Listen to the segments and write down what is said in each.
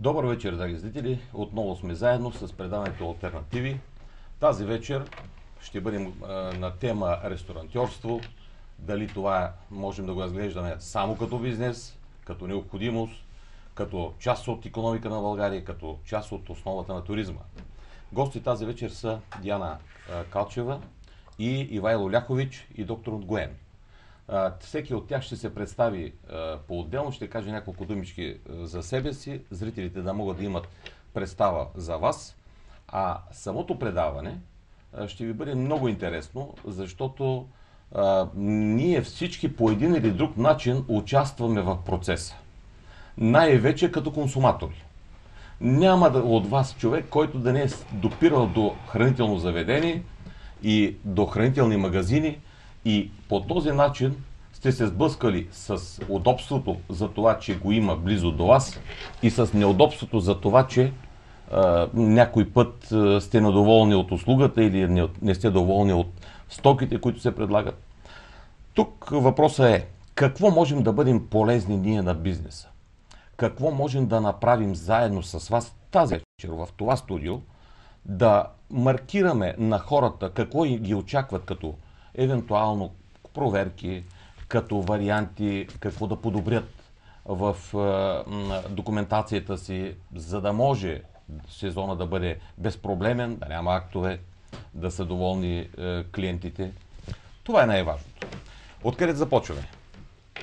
Добър вечер, драги зрители. Отново сме заедно с предаването Альтернативи. Тази вечер ще бъдем на тема ресторантьорство. Дали това можем да го разглеждаме само като бизнес, като необходимост, като част от економика на България, като част от основата на туризма. Гости тази вечер са Диана Калчева и Ивайло Ляхович и доктор Гоен. Всеки от тях ще се представи по-отделно, ще каже няколко думички за себе си, зрителите да могат да имат представа за вас. А самото предаване ще ви бъде много интересно, защото ние всички по един или друг начин участваме в процеса. Най-вече като консуматори. Няма да, от вас човек, който да не е допирал до хранително заведение и до хранителни магазини, и по този начин сте се сблъскали с удобството за това, че го има близо до вас и с неудобството за това, че а, някой път а, сте недоволни от услугата или не, не сте доволни от стоките, които се предлагат. Тук въпросът е какво можем да бъдем полезни ние на бизнеса? Какво можем да направим заедно с вас тази вечер в това студио, да маркираме на хората какво ги очакват като евентуално проверки, като варианти, какво да подобрят в е, документацията си, за да може сезона да бъде безпроблемен, да няма актове, да са доволни е, клиентите. Това е най-важното. Откъде започваме?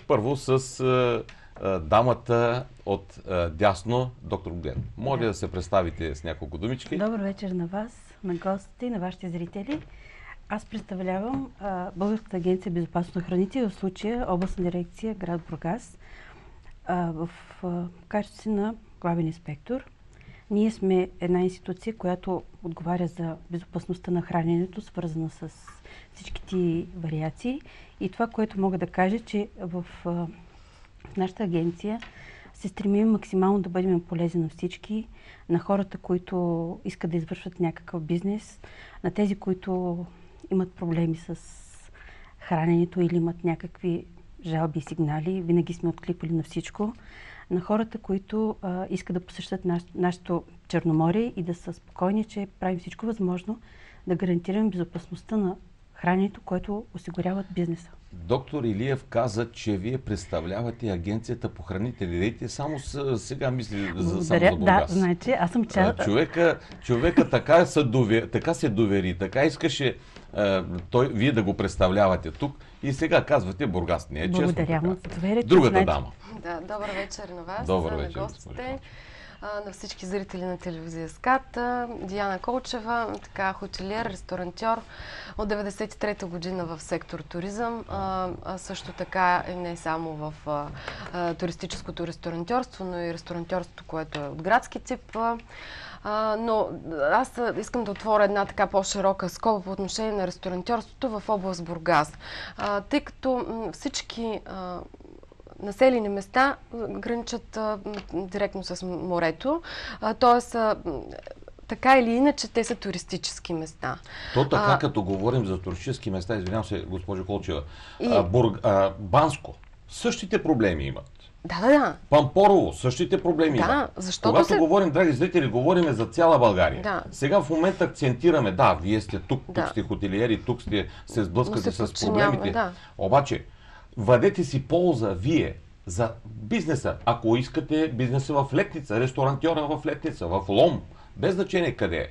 Първо с е, дамата от дясно, доктор Ген. Моля да. да се представите с няколко думички. Добър вечер на вас, на гостите и на вашите зрители. Аз представлявам а, Българската агенция безопасност на храните, в случая областна дирекция град Бургас, а, в качеството си на главен инспектор. Ние сме една институция, която отговаря за безопасността на храненето, свързана с всичките вариации. И това, което мога да кажа, че в, а, нашата агенция се стремим максимално да бъдем полезни на всички, на хората, които искат да извършват някакъв бизнес, на тези, които имат проблеми с храненето или имат някакви жалби и сигнали. Винаги сме откликвали на всичко. На хората, които а, искат да посещат наш, нашето Черноморие и да са спокойни, че правим всичко възможно да гарантираме безопасността на храненето, което осигуряват бизнеса. Доктор Илиев каза, че вие представлявате агенцията по храните. Дайте само с, сега мисли за, само за Бургас. Да, значи, аз съм част... Човека, човека така, се довери, така се довери, така искаше а, той, вие да го представлявате тук и сега казвате Бургас. Не е Благодаря честно. Благодаря Другата значи... дама. Да, добър вечер на вас, добър вечер, на гостите на всички зрители на телевизия СКАТ. Диана Колчева, така хотелиер, ресторантьор от 93-та година в сектор туризъм, а, а също така не само в а, туристическото ресторантьорство, но и ресторантьорството, което е от градски тип. А, но аз искам да отворя една така по-широка скоба по отношение на ресторантьорството в област Бургас. А, тъй като всички а, населени места граничат а, директно с морето. Тоест, така или иначе, те са туристически места. То така, а, като говорим за туристически места, извинявам се, госпожо Колчева, и... а, Бург, а, Банско, същите проблеми имат. Да, да, да. Пампорово, същите проблеми да, има. Защото Когато се... говорим, драги зрители, говорим за цяла България. Да. Сега в момента акцентираме, да, вие сте тук, да. тук сте хотелиери, тук сте се сблъскате с проблемите. Да. Обаче, Въдете си полза вие за бизнеса. Ако искате бизнеса в Летница, ресторантьора в Летница, в Лом, без значение къде е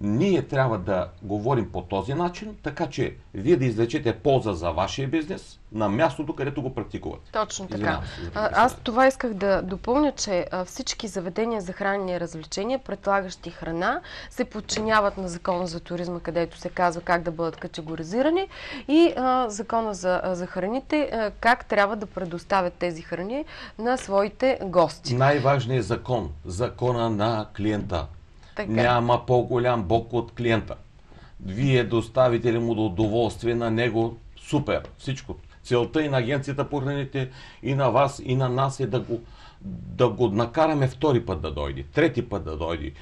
ние трябва да говорим по този начин, така че вие да извлечете полза за вашия бизнес на мястото, където го практикувате. Точно така. А, аз това исках да допълня, че всички заведения за хранене и развлечения, предлагащи храна, се подчиняват на закона за туризма, където се казва как да бъдат категоризирани и а, закона за, за храните, как трябва да предоставят тези храни на своите гости. Най-важният закон, закона на клиента. Така. Няма по-голям бог от клиента. Вие доставите ли му до удоволствие на него, супер, всичко. Целта и на агенцията по храните, и на вас, и на нас е да го, да го накараме втори път да дойде, трети път да дойде.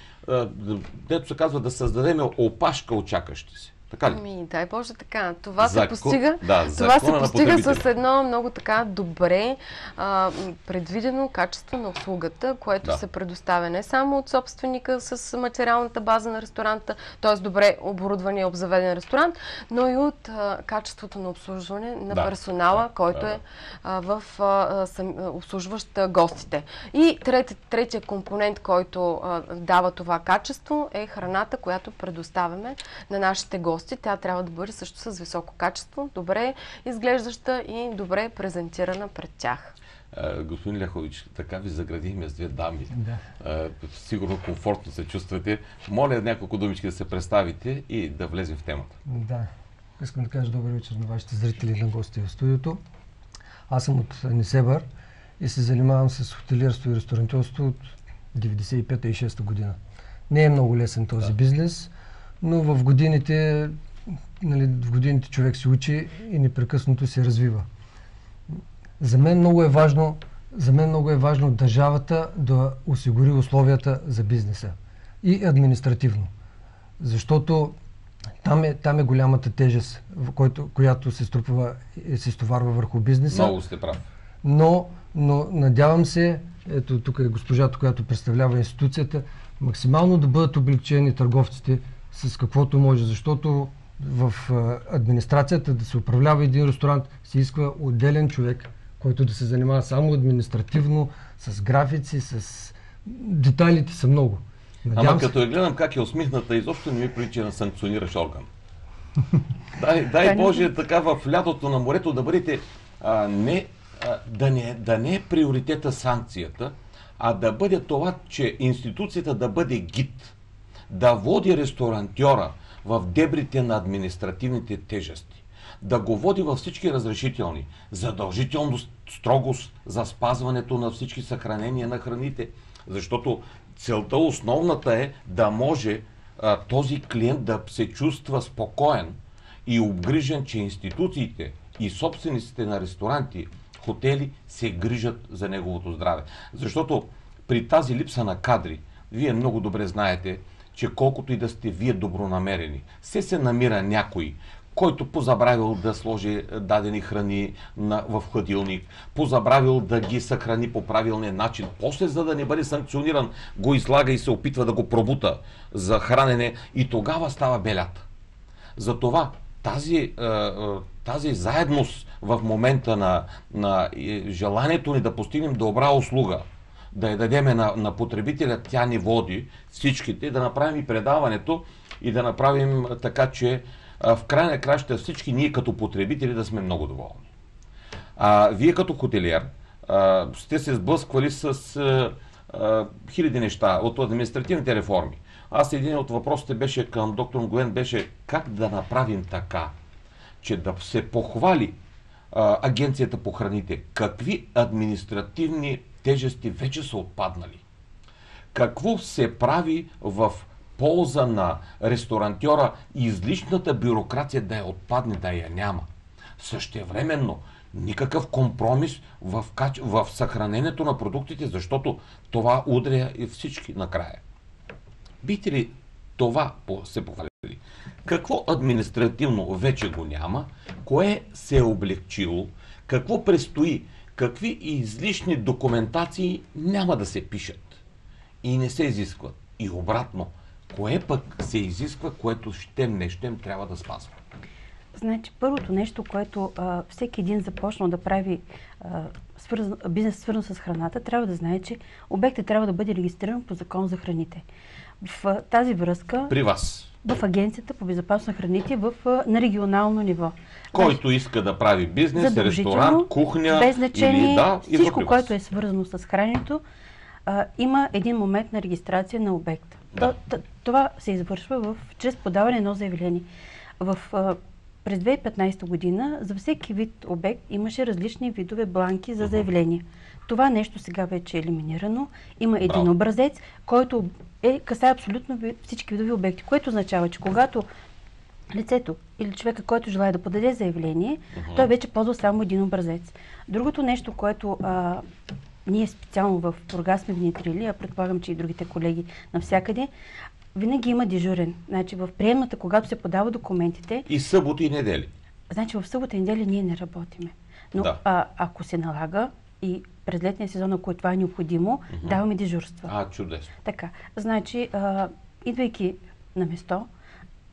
Дето се казва да създадем опашка от чакащи се. Така ли? Ми, дай Боже така. Това Закон- се постига, да, това се постига с едно много така добре а, предвидено качество на услугата, което Да. се предоставя не само от собственика с материалната база на ресторанта, т.е. добре оборудван и обзаведен ресторант, но и от а, качеството на обслужване на Да, персонала, да, който да, е а, в а, а, обслужващ гостите. И трети, третия компонент, който дава това качество е храната, която предоставяме на нашите гости. Тя трябва да бъде също с високо качество, добре изглеждаща и добре презентирана пред тях. Господин Ляхович, така ви заградихме с две дами. Да. Сигурно комфортно се чувствате. Моля няколко думички да се представите и да влезем в темата. Да. Искам да кажа добър вечер на вашите зрители и на гости в студиото. Аз съм от Несебър и се занимавам с хотелиерство и ресторантьорство от 95-та и 6-та година. Не е много лесен този Да. бизнес, но в годините, нали, в годините човек се учи и непрекъснато се развива. За мен много е важно, за мен много е важно държавата да осигури условията за бизнеса и административно. Защото там е, там е голямата тежест, който, която се струпва се стоварва върху бизнеса. Много сте прав. Но, но надявам се, ето тук е госпожата, която представлява институцията, максимално да бъдат облегчени търговците с каквото може, защото в администрацията да се управлява един ресторант се иска отделен човек, който да се занимава само административно, с графици, с... Детайлите са много. Ама като я гледам как е усмихната, изобщо не ми прилича на санкциониращ орган. дай, дай. Боже така в лятото на морето да бъдете а, не, а, да, не, да не е приоритета санкцията, а да бъде това, че институцията да бъде гид, да води ресторантьора в дебрите на административните тежести, да го води във всички разрешителни, задължително строгост за спазването на всички съхранения на храните, защото целта основната е да може а, този клиент да се чувства спокоен и обгрижен, че институциите и собствениците на ресторанти, хотели се грижат за неговото здраве. Защото при тази липса на кадри, вие много добре знаете, че колкото и да сте вие добронамерени, се се намира някой, който позабравил да сложи е, дадени храни на, в хладилник, позабравил да ги съхрани по правилния начин, после за да не бъде санкциониран, го излага и се опитва да го пробута за хранене и тогава става белята. Затова тази, е, е, тази заедност в момента на, на желанието ни да постигнем добра услуга, да я дадеме на, на потребителя, тя ни води всичките, да направим и предаването и да направим така, че в край на краща всички ние като потребители да сме много доволни. А, вие като хотелиер сте се сблъсквали с а, а, хиляди неща от административните реформи. Аз един от въпросите беше към доктор Нгуен беше как да направим така, че да се похвали а, Агенцията по храните. Какви административни тежести вече са отпаднали? Какво се прави в полза на ресторантьора излишната бюрокрация да я отпадне, да я няма? Същевременно, никакъв компромис в, каче... в съхранението на продуктите, защото това удря и всички накрая. Бите ли това се похвалили? Какво административно вече го няма? Кое се е облегчило? Какво предстои? Какви излишни документации няма да се пишат? И не се изискват. И обратно, кое пък се изисква, което щем не щем трябва да спазва? Значи, първото нещо, което а, всеки един започнал да прави а, свързан, бизнес свързан с храната, трябва да знае, че обектът трябва да бъде регистриран по закон за храните. В тази връзка, При вас, в Агенцията по безопасност на храните в, на регионално ниво. който иска да прави бизнес, ресторант, кухня без значение, или да, всичко, което е свързано с храненето, а, има един момент на регистрация на обекта. Да. Това се извършва в, чрез подаване на едно заявление. В, а, през 2015 година за всеки вид обект имаше различни видове бланки за заявление. Това нещо сега вече е елиминирано. Има един Браво. образец, който е, касае абсолютно всички видове обекти, което означава, че когато лицето или човека, който желая да подаде заявление, той вече ползва само един образец. Другото нещо, което а, ние специално в Бургас сме внедрили, а предполагам, че и другите колеги навсякъде, винаги има дежурен. Значи в приемната, когато се подава документите, И съботи и недели. значи в събота и неделя ние не работиме. Но Да. а, ако се налага и през летния сезон, ако това е необходимо, даваме дежурства. А, чудесно. Така, значи, а, идвайки на место,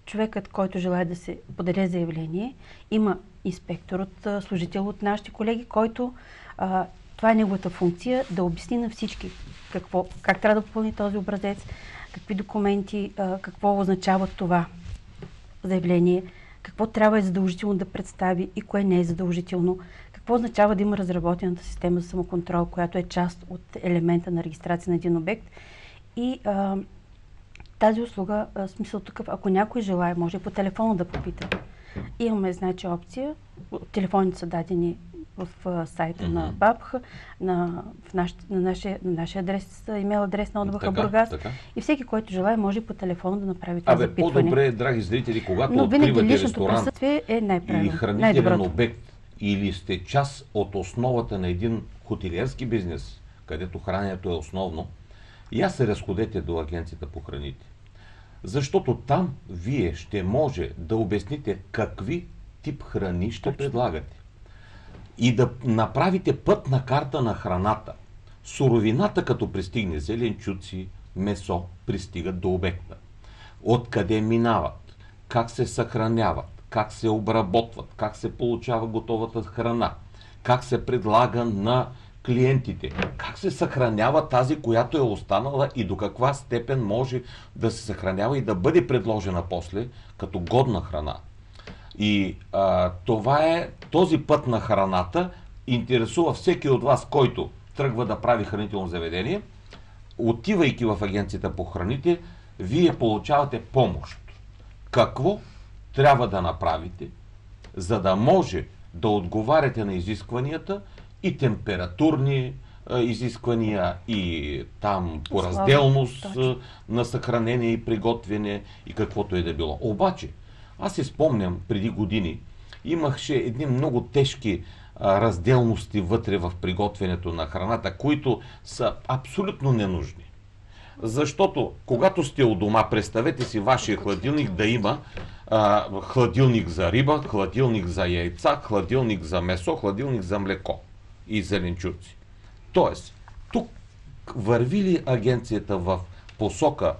човекът, който желая да се подаде заявление, има инспектор от служител от нашите колеги, който а, това е неговата функция да обясни на всички какво, как трябва да попълни този образец, какви документи, а, какво означава това заявление, какво трябва е задължително да представи и кое не е задължително, какво означава да има разработената система за самоконтрол, която е част от елемента на регистрация на един обект и а, тази услуга, а, смисъл такъв, ако някой желая, може по телефона да попита. Имаме, значи, опция. Телефоните са дадени в а, сайта на Мгм. БАБХ, на, в наш, на, нашия, на нашия адрес, имейл адрес на ОДБХ Така, Бургас. така. И всеки, който желая, може по телефона да направи това Абе, запитване. по-добре, драги зрители, когато Но откривате личното ресторант присъствие е или най-правилно. хранителен най-доброто. обект, или сте част от основата на един хотелиерски бизнес, където храненето е основно, я се разходете до агенцията по храните. Защото там вие ще може да обясните какви тип храни ще предлагате. И да направите пътна карта на храната. Суровината, като пристигне зеленчуци, месо, пристигат до обекта. Откъде минават, как се съхраняват, как се обработват, как се получава готовата храна, как се предлага на клиентите, как се съхранява тази, която е останала и до каква степен може да се съхранява и да бъде предложена после като годна храна. И а, това е този път на храната, интересува всеки от вас, който тръгва да прави хранително заведение, отивайки в агенцията по храните, вие получавате помощ. Какво трябва да направите, за да може да отговаряте на изискванията и температурни а, изисквания и там по разделност а, на съхранение и приготвяне и каквото е да било. Обаче, аз си спомням преди години, имаше едни много тежки а, разделности вътре в приготвянето на храната, които са абсолютно ненужни. Защото, когато сте у дома, представете си вашия хладилник да има а, хладилник за риба, хладилник за яйца, хладилник за месо, хладилник за млеко и зеленчуци. Тоест, тук върви ли агенцията в посока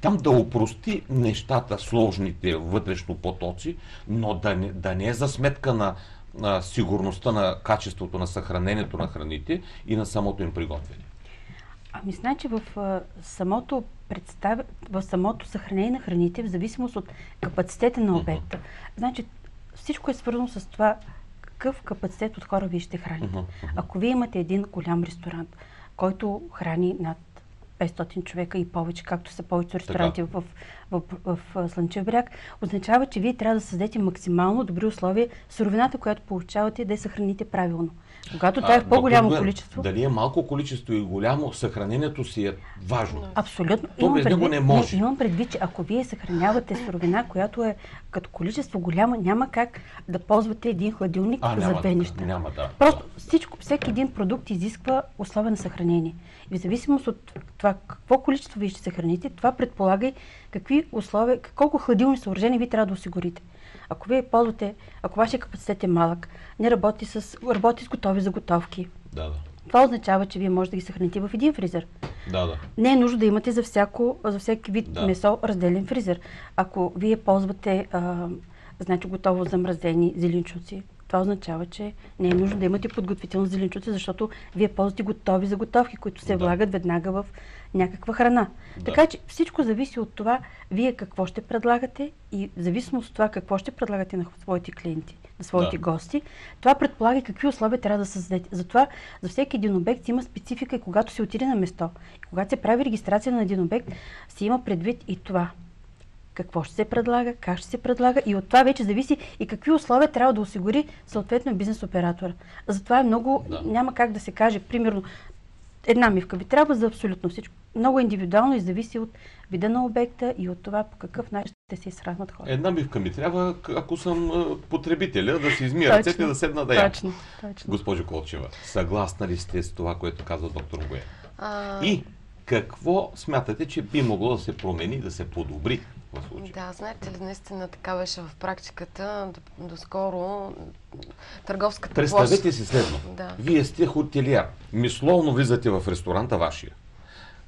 там да упрости нещата, сложните вътрешно потоци, но да не, да не е за сметка на, на сигурността на качеството на съхранението на храните и на самото им приготвяне. Ами, значи в самото представя, в самото съхранение на храните, в зависимост от капацитета на обекта, значи всичко е свързано с това какъв капацитет от хора вие ще храните. Ако вие имате един голям ресторант, който храни над 500 човека и повече, както са повечето ресторанти в, в, в, в Слънчев бряг, означава, че вие трябва да създадете максимално добри условия суровината, която получавате, да я съхраните правилно. Когато това е в по-голямо Боян, количество, Дали е малко количество и голямо, съхранението си е важно. Абсолютно. То без него не може. имам предвид, че ако вие съхранявате суровина, която е като количество голяма, няма как да ползвате един хладилник А, за две неща. няма, да. Просто всичко, всеки един продукт изисква условия на съхранение. И в зависимост от това какво количество вие ще съхраните, това предполага и какви условия, колко хладилни съоръжения ви трябва да осигурите. Ако вие ползвате, ако вашия капацитет е малък, не работи с, работи с готови заготовки, Да, да. това означава, че вие може да ги съхраните в един фризер. Да, да. Не е нужно да имате за, всяко, за всеки вид Да. месо разделен фризер. Ако вие ползвате а, значи готово замразени зеленчуци, това означава, че не е нужно да имате подготвителни зеленчуци, защото вие ползвате готови заготовки, които се Да. влагат веднага в някаква храна. Да. Така че всичко зависи от това, вие какво ще предлагате и в зависимост от това какво ще предлагате на своите клиенти, на своите Да. гости, това предполага какви условия трябва да създадете. Затова за всеки един обект има специфика и когато се отиде на место. И когато се прави регистрация на един обект, се има предвид и това. Какво ще се предлага, как ще се предлага и от това вече зависи и какви условия трябва да осигури съответно бизнес оператора. Затова е много, Да. няма как да се каже, примерно, една мивка ви трябва за абсолютно всичко. Много индивидуално и зависи от вида на обекта и от това по какъв начин ще се изхранват хората. Една мивка ми трябва, ако съм потребителя, да си измия ръцете и да седна да ям. Точно, точно. Госпожо Колчева, съгласна ли сте с това, което казва доктор Боя? А, И Какво смятате, че би могло да се промени, да се подобри в случая? Да, знаете ли, наистина така беше в практиката. До- Доскоро търговската Представете площ... си следно. Да. Вие сте хотелиер. Мисловно влизате в ресторанта вашия.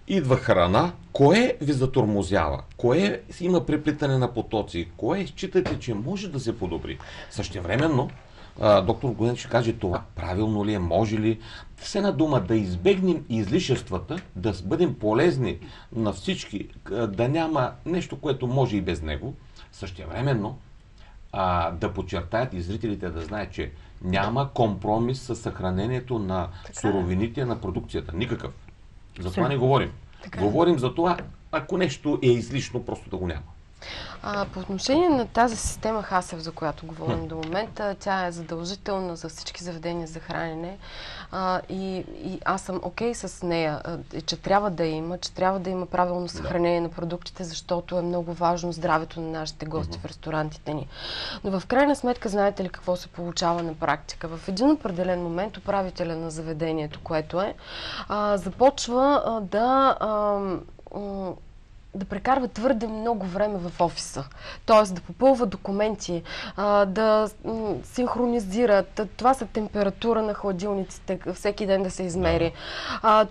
Идва храна. Кое ви затормозява? Кое има преплитане на потоци? Кое считате, че може да се подобри? Същевременно, а, доктор Годен ще каже това правилно ли е, може ли. С една дума да избегнем излишествата, да бъдем полезни на всички, да няма нещо, което може и без него. Същевременно, а, да подчертаят и зрителите да знаят, че няма компромис с съхранението на Така суровините на продукцията. Никакъв. За това не говорим. Така. Говорим за това, ако нещо е излишно, просто да го няма. А, по отношение на тази система ХАСЕВ, за която говорим до момента, тя е задължителна за всички заведения за хранене а, и, и аз съм окей с нея, а, и че трябва да има, че трябва да има правилно съхранение на продуктите, защото е много важно здравето на нашите гости в ресторантите ни. Но в крайна сметка, знаете ли какво се получава на практика? В един определен момент управителя на заведението, което е, а, започва а, да... А, да прекарва твърде много време в офиса. Тоест да попълва документи, да м, синхронизира. Т- Това са температура на хладилниците, всеки ден да се измери.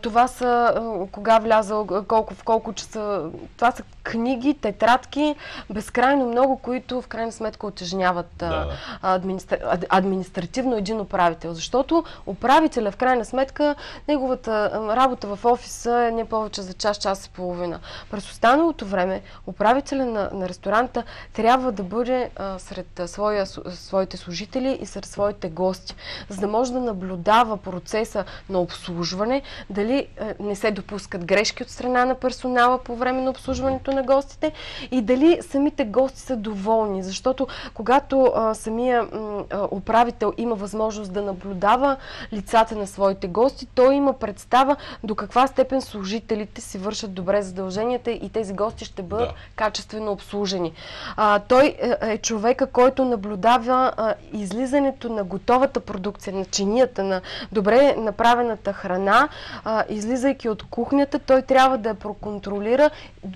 Това са кога влязал, колко, в колко часа. Това са книги, тетрадки, безкрайно много, които в крайна сметка отежняват Да, администра... ад- административно един управител. Защото управителя, в крайна сметка, неговата работа в офиса е не повече за час, час и половина. През останалото време управителя на, на ресторанта трябва да бъде а, сред а, своя, своите служители и сред своите гости, за да може да наблюдава процеса на обслужване, дали а, не се допускат грешки от страна на персонала по време на обслужването на гостите и дали самите гости са доволни. Защото когато а, самия а, управител има възможност да наблюдава лицата на своите гости, той има представа до каква степен служителите си вършат добре задълженията и тези гости ще бъдат Да. качествено обслужени. А, той е, е човека, който наблюдава а, излизането на готовата продукция, на чинията, на добре направената храна, а, излизайки от кухнята, той трябва да я проконтролира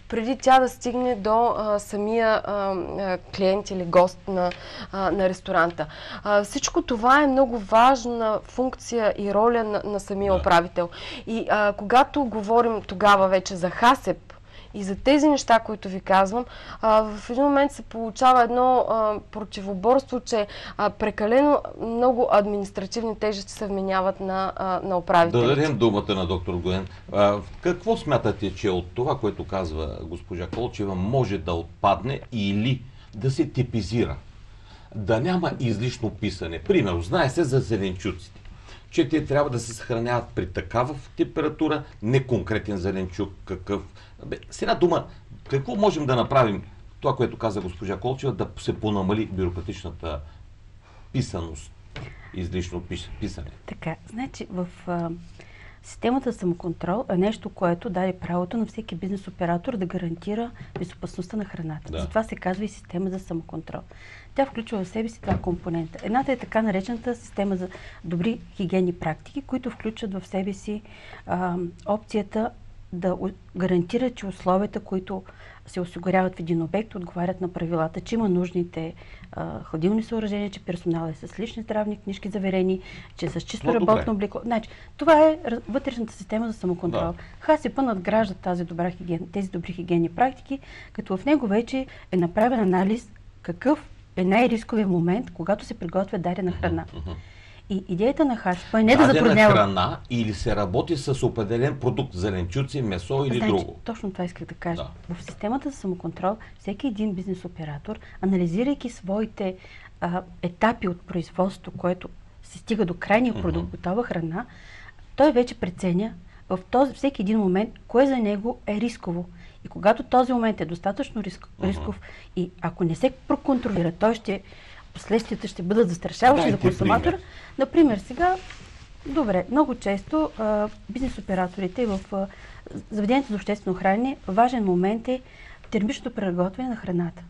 преди тя да стигне до а, самия а, а, клиент или гост на, а, на ресторанта. А, всичко това е много важна функция и роля на, на самия Да. управител. И а, когато говорим тогава вече за ХАСЕП, и за тези неща, които ви казвам, а, в един момент се получава едно а, противоборство, че а, прекалено много административни тежести се вменяват на, а, на Да управителите. дадем думата на доктор Гоен. А, какво смятате, че от това, което казва госпожа Колчева, може да отпадне или да се типизира? Да няма излишно писане. Примерно, знае се за зеленчуците че те трябва да се съхраняват при такава температура, не конкретен зеленчук, какъв. Бе, с една дума, какво можем да направим, това, което каза госпожа Колчева, да се понамали бюрократичната писаност, излишно пис- писане. Така, значи в а, системата самоконтрол е нещо, което даде правото на всеки бизнес оператор да гарантира безопасността на храната. Да. Затова се казва и система за самоконтрол. Тя включва в себе си два компонента. Едната е така наречената система за добри хигиенни практики, които включват в себе си а, опцията да гарантира, че условията, които се осигуряват в един обект, отговарят на правилата, че има нужните а, хладилни съоръжения, че персоналът е с лични здравни книжки заверени, че е с чисто Но добре. работно облекло. Значи, това е вътрешната система за самоконтрол. Да. ХАСИП надгражда тази добра хиген, тези добри хигиенни практики, като в него вече е направен анализ какъв е най-рисковия момент, когато се приготвя дадена храна. И идеята на ХАСИП е не да затруднява. храна или се работи с определен продукт, зеленчуци, месо или Значи, друго. Точно това исках да кажа. Да. В системата за самоконтрол, всеки един бизнес оператор, анализирайки своите а, етапи от производство, което се стига до крайния продукт, готова храна, той вече преценя в този, всеки един момент, кое за него е рисково. И когато този момент е достатъчно риск, рисков и ако не се проконтролира, той ще, последствията ще бъдат застрашаващи за консуматора. пример. Например, сега Добре, много често а, бизнес операторите в а, заведението за обществено хранене, важен момент е термичното преработване на храната.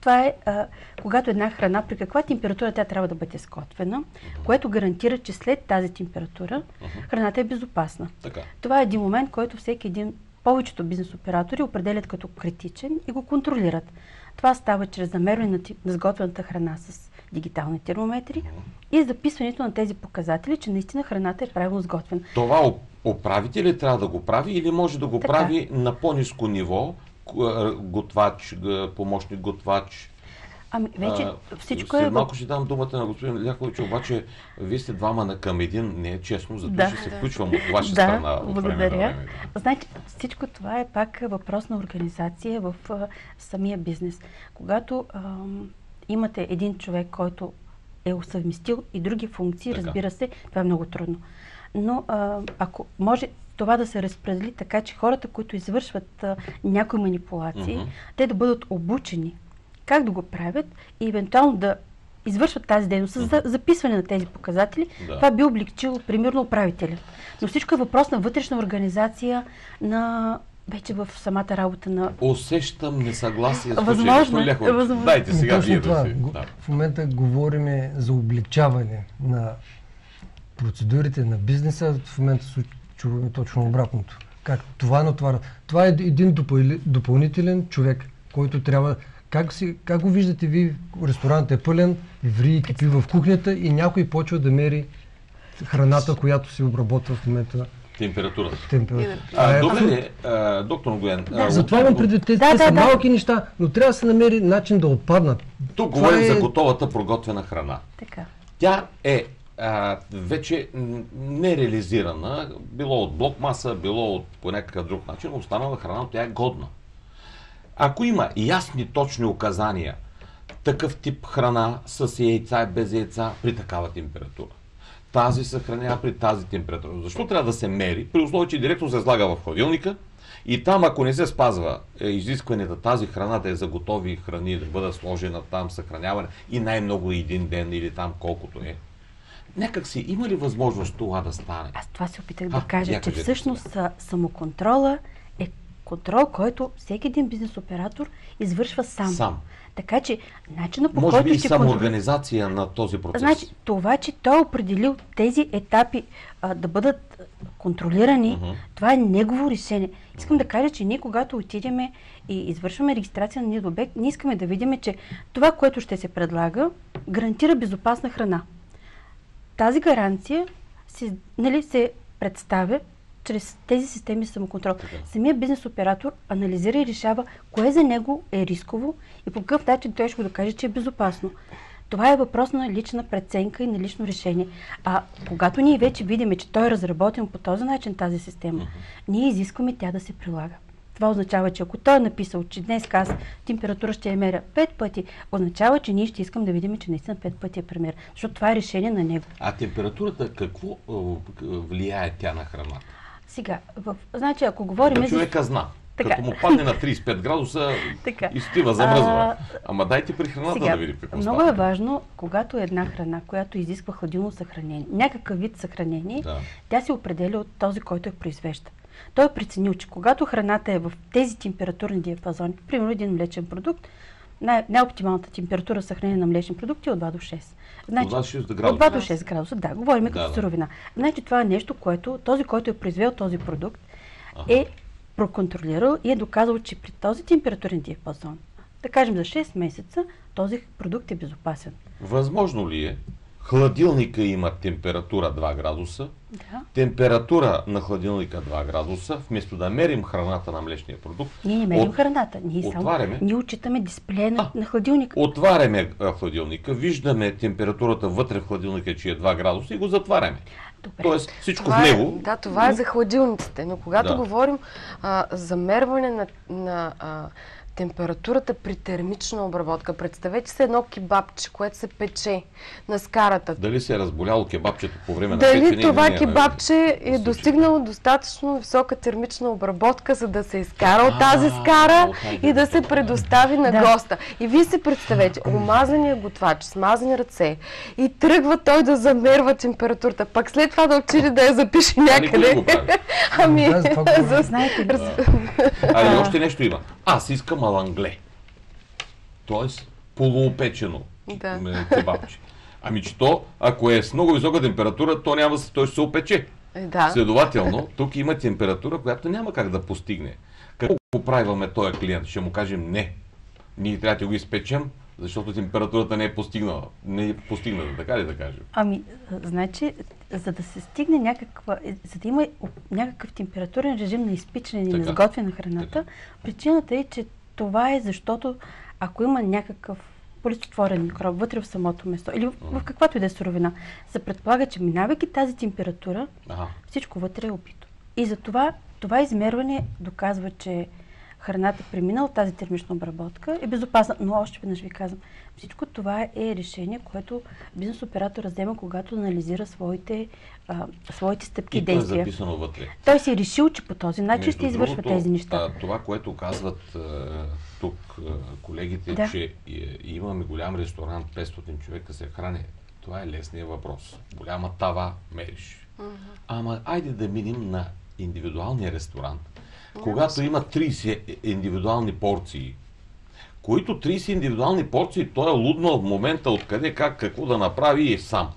Това е а, когато една храна, при каква температура тя трябва да бъде изготвена, което гарантира, че след тази температура храната е безопасна. Така. Това е един момент, който всеки един повечето бизнес оператори определят като критичен и го контролират. Това става чрез замерване на, сготвената храна с дигитални термометри и записването на тези показатели, че наистина храната е правилно сготвена. Това уп- управителя трябва да го прави или може да го Така. прави на по-низко ниво, готвач, помощник готвач. Ами вече А, всичко е... малко ще дам думата на господин Ляхович, обаче вие сте двама на към един, не е честно, зато Да. ще се Да. включвам от ваша Да, страна. от време на благодаря. време. Значи, всичко това е пак въпрос на организация в а, самия бизнес. Когато ам, имате един човек, който е усъвместил и други функции, Така. разбира се, това е много трудно. Но а, ако може това да се разпредели така, че хората, които извършват а, някои манипулации, Мгм. те да бъдат обучени как да го правят и евентуално да извършват тази дейност за записване на тези показатели, Да. това би облегчило, примерно, управителя. Но всичко е въпрос на вътрешна организация на вече в самата работа на... Усещам несъгласие с Възможно е, възможно. Дайте сега вие да си. Да. В момента говорим за облегчаване на процедурите на бизнеса. В момента се чуваме точно обратното. Как това натваря. Това е един допъл- допълнителен човек, който трябва. Как, си, как го виждате ви? Ресторантът е пълен, ври и кипи в кухнята и някой почва да мери храната, която се обработва в момента Температурата. температура. А, е добре, а, доктор Нгоен. а, Затова имам предвид, те, Да, те да, са да. малки неща, но трябва да се намери начин да отпаднат. Тук Това говорим е- за готовата проготвена храна. Така. Тя е а, вече нереализирана, било от блок маса, било от по някакъв друг начин, останала храна, тя е годна. Ако има ясни, точни указания, такъв тип храна с яйца и без яйца при такава температура. Тази се съхранява при тази температура. Защо трябва да се мери, при условие, че директно се слага в хладилника и там, ако не се спазва е, изискването тази храна да е за готови храни, да бъде сложена там, съхраняване и най-много един ден или там колкото е. Някак си има ли възможност това да стане? Аз това се опитах А, да кажа, я че всъщност а, самоконтрола контрол, който всеки един бизнес оператор извършва сам. Сам. Така че начина по Може който би и ще контролира... самоорганизация на този процес. Значи, това, че той е определил тези етапи а, да бъдат контролирани, Мгм. това е негово решение. Искам да кажа, че ние, когато отидеме и извършваме регистрация на един обект, ние искаме да видим, че това, което ще се предлага, гарантира безопасна храна. Тази гаранция се, нали, се представя чрез тези системи самоконтрол. Така. Самия бизнес оператор анализира и решава кое за него е рисково и по какъв начин той ще го докаже, че е безопасно. Това е въпрос на лична преценка и на лично решение. А когато ние вече видим, че той е разработен по този начин тази система, ние изискваме тя да се прилага. Това означава, че ако той е написал, че днес аз температура ще я меря 5 пъти, означава, че ние ще искам да видим, че наистина 5 пъти е премер. Защото това е решение на него. А температурата какво влияе тя на храната? Сега, в, значи, ако говорим Да човека зна. Така. Като му падне на 35 градуса, Така. изтива, замръзва. Ама дайте при храната Сега, да видим какво много е важно, когато е една храна, която изисква хладилно съхранение, някакъв вид съхранение, Да. тя се определя от този, който я произвежда. Той е преценил, че когато храната е в тези температурни диапазони, примерно един млечен продукт, най- най-оптималната температура съхранение на млечен продукт е от 2 до 6. От 2 до 6 градуса. От 2 до 6 градуса, да. Говорим Да, като да. суровина. Значи това е нещо, което този, който е произвел този продукт, Аха. е проконтролирал и е доказал, че при този температурен диапазон, да кажем за 6 месеца, този продукт е безопасен. Възможно ли е хладилника има температура 2 градуса, Да. температура на хладилника 2 градуса, вместо да мерим храната на млечния продукт, Ние не мерим от- храната. Ние само отваряме. ние отчитаме дисплея на, А. на хладилника. Отваряме хладилника, виждаме температурата вътре в хладилника, че е 2 градуса и го затваряме. Добре. Тоест всичко Това в е, него. да, това е за хладилниците. Но когато Да. говорим а, за мерване на, на а, температурата при термична обработка, представете се едно кебабче, което се пече на скарата. Дали се е разболяло кебабчето по време на печене Дали това не, нали? кебабче е достигнало достатъчно висока термична обработка, за да се изкара от тази скара и да се предостави на госта. И вие се представете, омазания готвач, смазани ръце и тръгва той да замерва температурата, пък след това да отиде да я запише не някъде. Ами. Знаете ли? А и още нещо има. Аз искам алангле. Тоест полуопечено Да. кебабче. Ами че то, ако е с много висока температура, то няма той ще се опече. Е, да. Следователно, тук има температура, която няма как да постигне. Какво го правиме този клиент? Ще му кажем не. Ние трябва да го изпечем, защото температурата не е постигнала. Не е постигната, така ли да кажем? Ами, значи, за да се стигне някаква, за да има някакъв температурен режим на изпичане или на изготвяне на храната, Така. причината е, че това е защото ако има някакъв полистотворен микроб вътре в самото месо или в, в каквато и да е суровина, се предполага, че минавайки тази температура, Ага. всичко вътре е опито. И затова това измерване доказва, че храната преминала тази термична обработка е безопасна. Но още веднъж ви казвам, всичко това е решение, което бизнес оператор взема, когато анализира своите, а, своите стъпки и И то е действия. записано вътре. Той си е решил, че по този начин Между ще извършва другото, тези неща. А, това, което казват а, тук а, колегите, Да. че и, имаме голям ресторант, 500 човека се храни, това е лесният въпрос. Голяма тава мериш. Ама айде да минем на индивидуалния ресторант, когато има 30 индивидуални порции, които 30 индивидуални порции, той е лудно в момента откъде, как, какво да направи и е сам.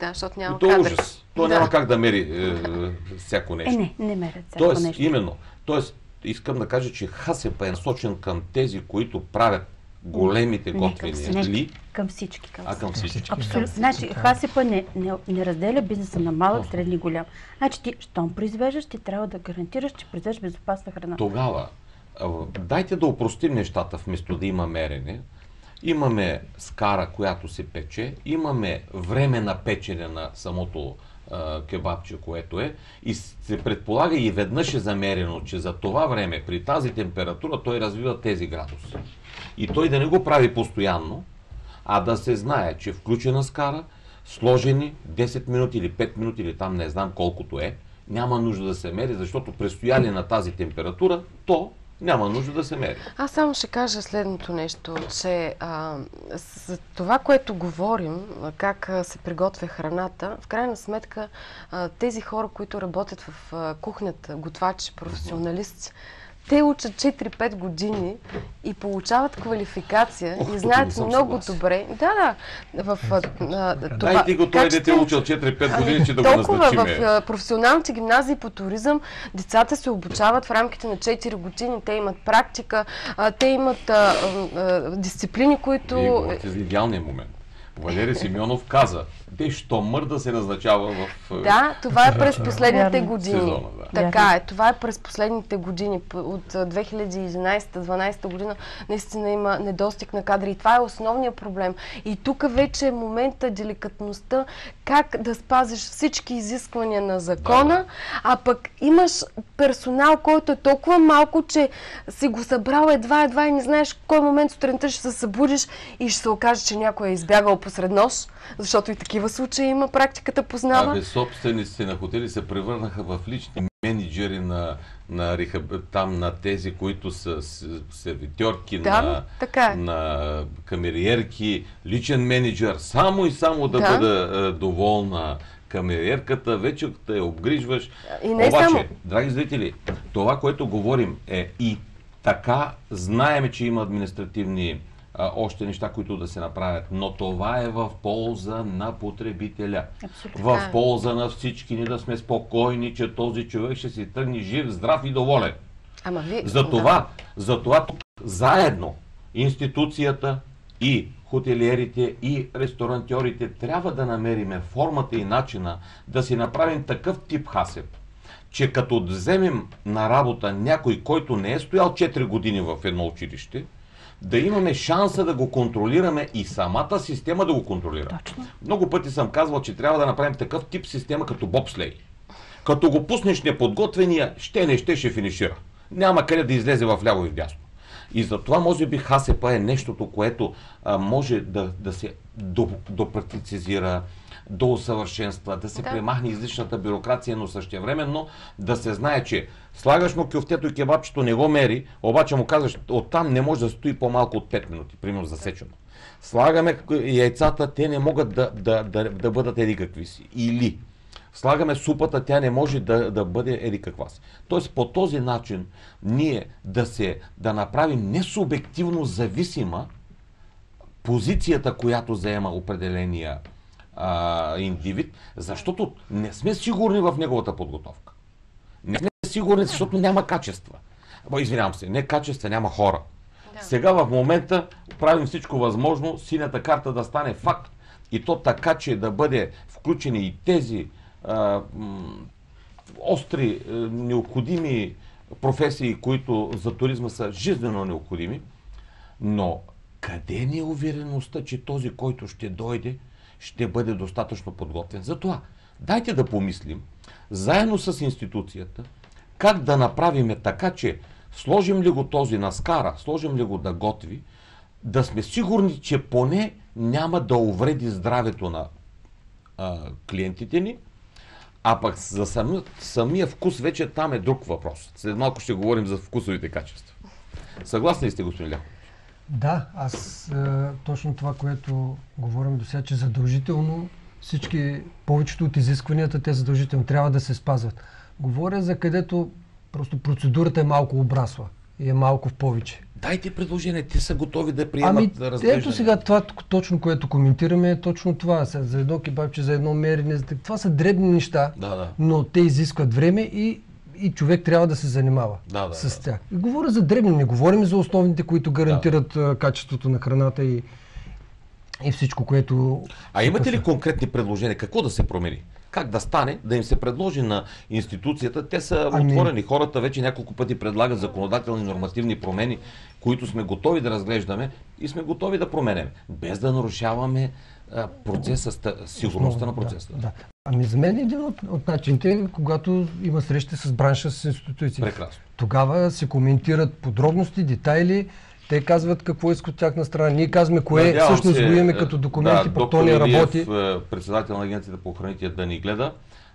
Да, защото няма то е ужас. Той Да. няма как да мери е, е, всяко нещо. Е, не, не мерят всяко Тоест, нещо. именно. Тоест, искам да кажа, че ХСП е насочен към тези, които правят големите Не, готвени не, ли, към всички. Към а към всички. всички. Абсолютно. Значи. ХАСИПа не, не, не разделя бизнеса на малък, среден и голям. Значи, ти, щом произвеждаш, ти трябва да гарантираш, че произвеждаш безопасна храна. Тогава, дайте да упростим нещата, вместо да има мерене. Имаме скара, която се пече, имаме време на печене на самото кебабче, което е, и се предполага и веднъж е замерено, че за това време, при тази температура, той развива тези градуси. И той да не го прави постоянно, а да се знае, че включена скара, сложени 10 минути или 5 минути или там не знам колкото е, няма нужда да се мери, защото при на тази температура, то няма нужда да се мери. Аз само ще кажа следното нещо, че а, за това, което говорим, как се приготвя храната, в крайна сметка а, тези хора, които работят в а, кухнята, готвачи, професионалисти, те учат 4-5 години и получават квалификация Ох, и знаят много съгласен. добре. Да, да. В, а, това, Дайте го той дете учил 4-5 години, че да го толкова назначиме. в а, професионалните гимназии по туризъм децата се обучават в рамките на 4 години. Те имат практика, а, те имат а, а, а, дисциплини, които... Вие говорите за идеалния момент. Валерий Симеонов каза, де що мър да се назначава в е, Да, това е през последните години. сезона. Да. Така е, това е през последните години. От а, 2011-2012 година наистина има недостиг на кадри и това е основният проблем. И тук вече е момента, деликатността, как да спазиш всички изисквания на закона, а пък имаш персонал, който е толкова малко, че си го събрал едва-едва и не знаеш в кой момент сутринта ще се събудиш и ще се окаже, че някой е избягал посред нощ, защото и такива случаи има, практиката познава. Абе, собствениците на хотели се превърнаха в лични менеджери на, на рехаб... там на тези, които са сервитьорки, Да, на, така е. на камериерки, личен менеджер, само и само да, Да. бъда е, доволна камериерката, вече те обгрижваш. И не Обаче, само. драги зрители, това, което говорим е и така знаеме, че има административни а, още неща, които да се направят, но това е в полза на потребителя. Абсолютно. В е. полза на всички ни да сме спокойни, че този човек ще си тръгне жив, здрав и доволен. Ама вие... За това, за това тук заедно институцията и хотелиерите и ресторантьорите трябва да намериме формата и начина да си направим такъв тип хасеп, че като вземем на работа някой, който не е стоял 4 години в едно училище, да имаме шанса да го контролираме и самата система да го контролира. Точно. Много пъти съм казвал, че трябва да направим такъв тип система като бобслей. Като го пуснеш неподготвения, ще не ще ще финишира. Няма къде да излезе в ляво и в дясно. И затова може би ХСП е нещото, което а, може да, да се до- допрактицизира, до усъвършенства, да се Да. премахне излишната бюрокрация, но същевременно да се знае, че слагаш му кюфтето и кебабчето, не го мери, обаче му казваш, оттам не може да стои по-малко от 5 минути, примерно засечено. Слагаме яйцата, те не могат да, да, да, да бъдат еди какви си. Или слагаме супата, тя не може да, да бъде еди каква си. Тоест по този начин ние да, се, да направим несубективно зависима позицията, която заема определения а, индивид, защото не сме сигурни в неговата подготовка. Не сме сигурни, защото няма качества. Извинявам се, не качества, няма хора. Да. Сега в момента правим всичко възможно синята карта да стане факт и то така, че да бъде включени и тези а, м, остри, е, необходими професии, които за туризма са жизненно необходими, но къде ни е увереността, че този, който ще дойде, ще бъде достатъчно подготвен? Затова, дайте да помислим, заедно с институцията, как да направим така, че сложим ли го този на скара, сложим ли го да готви, да сме сигурни, че поне няма да увреди здравето на а, клиентите ни, а пък за самия, самия вкус вече там е друг въпрос. След малко ще говорим за вкусовите качества. Съгласни ли сте, господин Ляхов? Да, аз е, точно това, което говорим до сега, че задължително всички, повечето от изискванията, те задължително трябва да се спазват. Говоря за където просто процедурата е малко обрасла и е малко в повече. Дайте предложение, те са готови да приемат Ами, разглеждане. ето сега това точно, което коментираме е точно това. За едно кебабче, за едно мерене, това са дребни неща, Да, да. но те изискват време и, и човек трябва да се занимава Да, да, с да. тях. И говоря за дребни, не говорим за основните, които гарантират а, качеството на храната и, и всичко, което... А имате ли конкретни предложения? Какво да се промени? Как да стане, да им се предложи на институцията? Те са Ами- отворени. Хората вече няколко пъти предлагат законодателни нормативни промени, които сме готови да разглеждаме и сме готови да променяме. Без да нарушаваме процеса, сигурността на процеса. Да, да. Ами за мен един от, от начините е когато има срещи с бранша, с институции. Прекрасно. Тогава се коментират подробности, детайли, те казват какво искат от тяхна страна. Ние казваме кое Надявам всъщност се, го имаме е, като документи, да, доктор то не работи. е, председател на Агенцията по храните да ни гледа,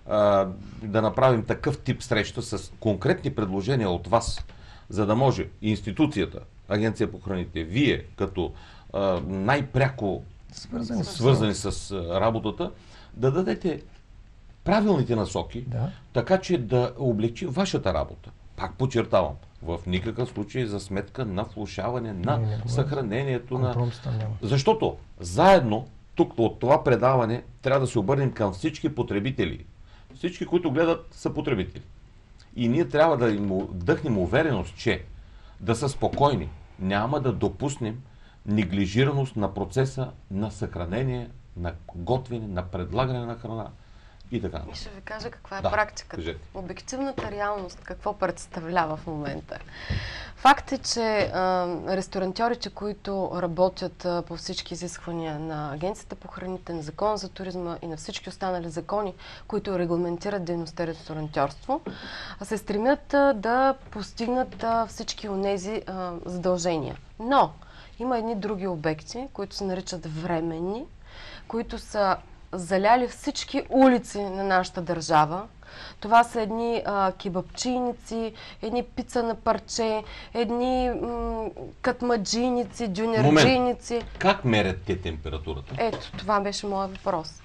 а, да направим такъв тип среща с конкретни предложения от вас, за да може институцията, Агенция по храните, вие като най-пряко Свързани с свързани с а, работата, да дадете правилните насоки, Да. така че да облегчи вашата работа. Пак подчертавам, в никакъв случай за сметка на влушаване на Не, съхранението на защото заедно, тук от това предаване, трябва да се обърнем към всички потребители. Всички, които гледат, са потребители. И ние трябва да им дъхнем увереност, че да са спокойни. Няма да допуснем неглижираност на процеса на съхранение, на готвене, на предлагане на храна и така И ще ви кажа каква е Да, практиката. кажете. Обективната реалност какво представлява в момента. Факт е, че а, ресторантьорите, които работят а, по всички изисквания на Агенцията по храните, на Закон за туризма и на всички останали закони, които регламентират дейността ресторантьорство, а, се стремят а, да постигнат а, всички онези а, задължения. Но има едни други обекти, които се наричат временни, които са заляли всички улици на нашата държава. Това са едни а, кебапчийници, едни пица на парче, едни м- катмаджийници, дюнерджийници. Как мерят те температурата? Ето, това беше моят въпрос.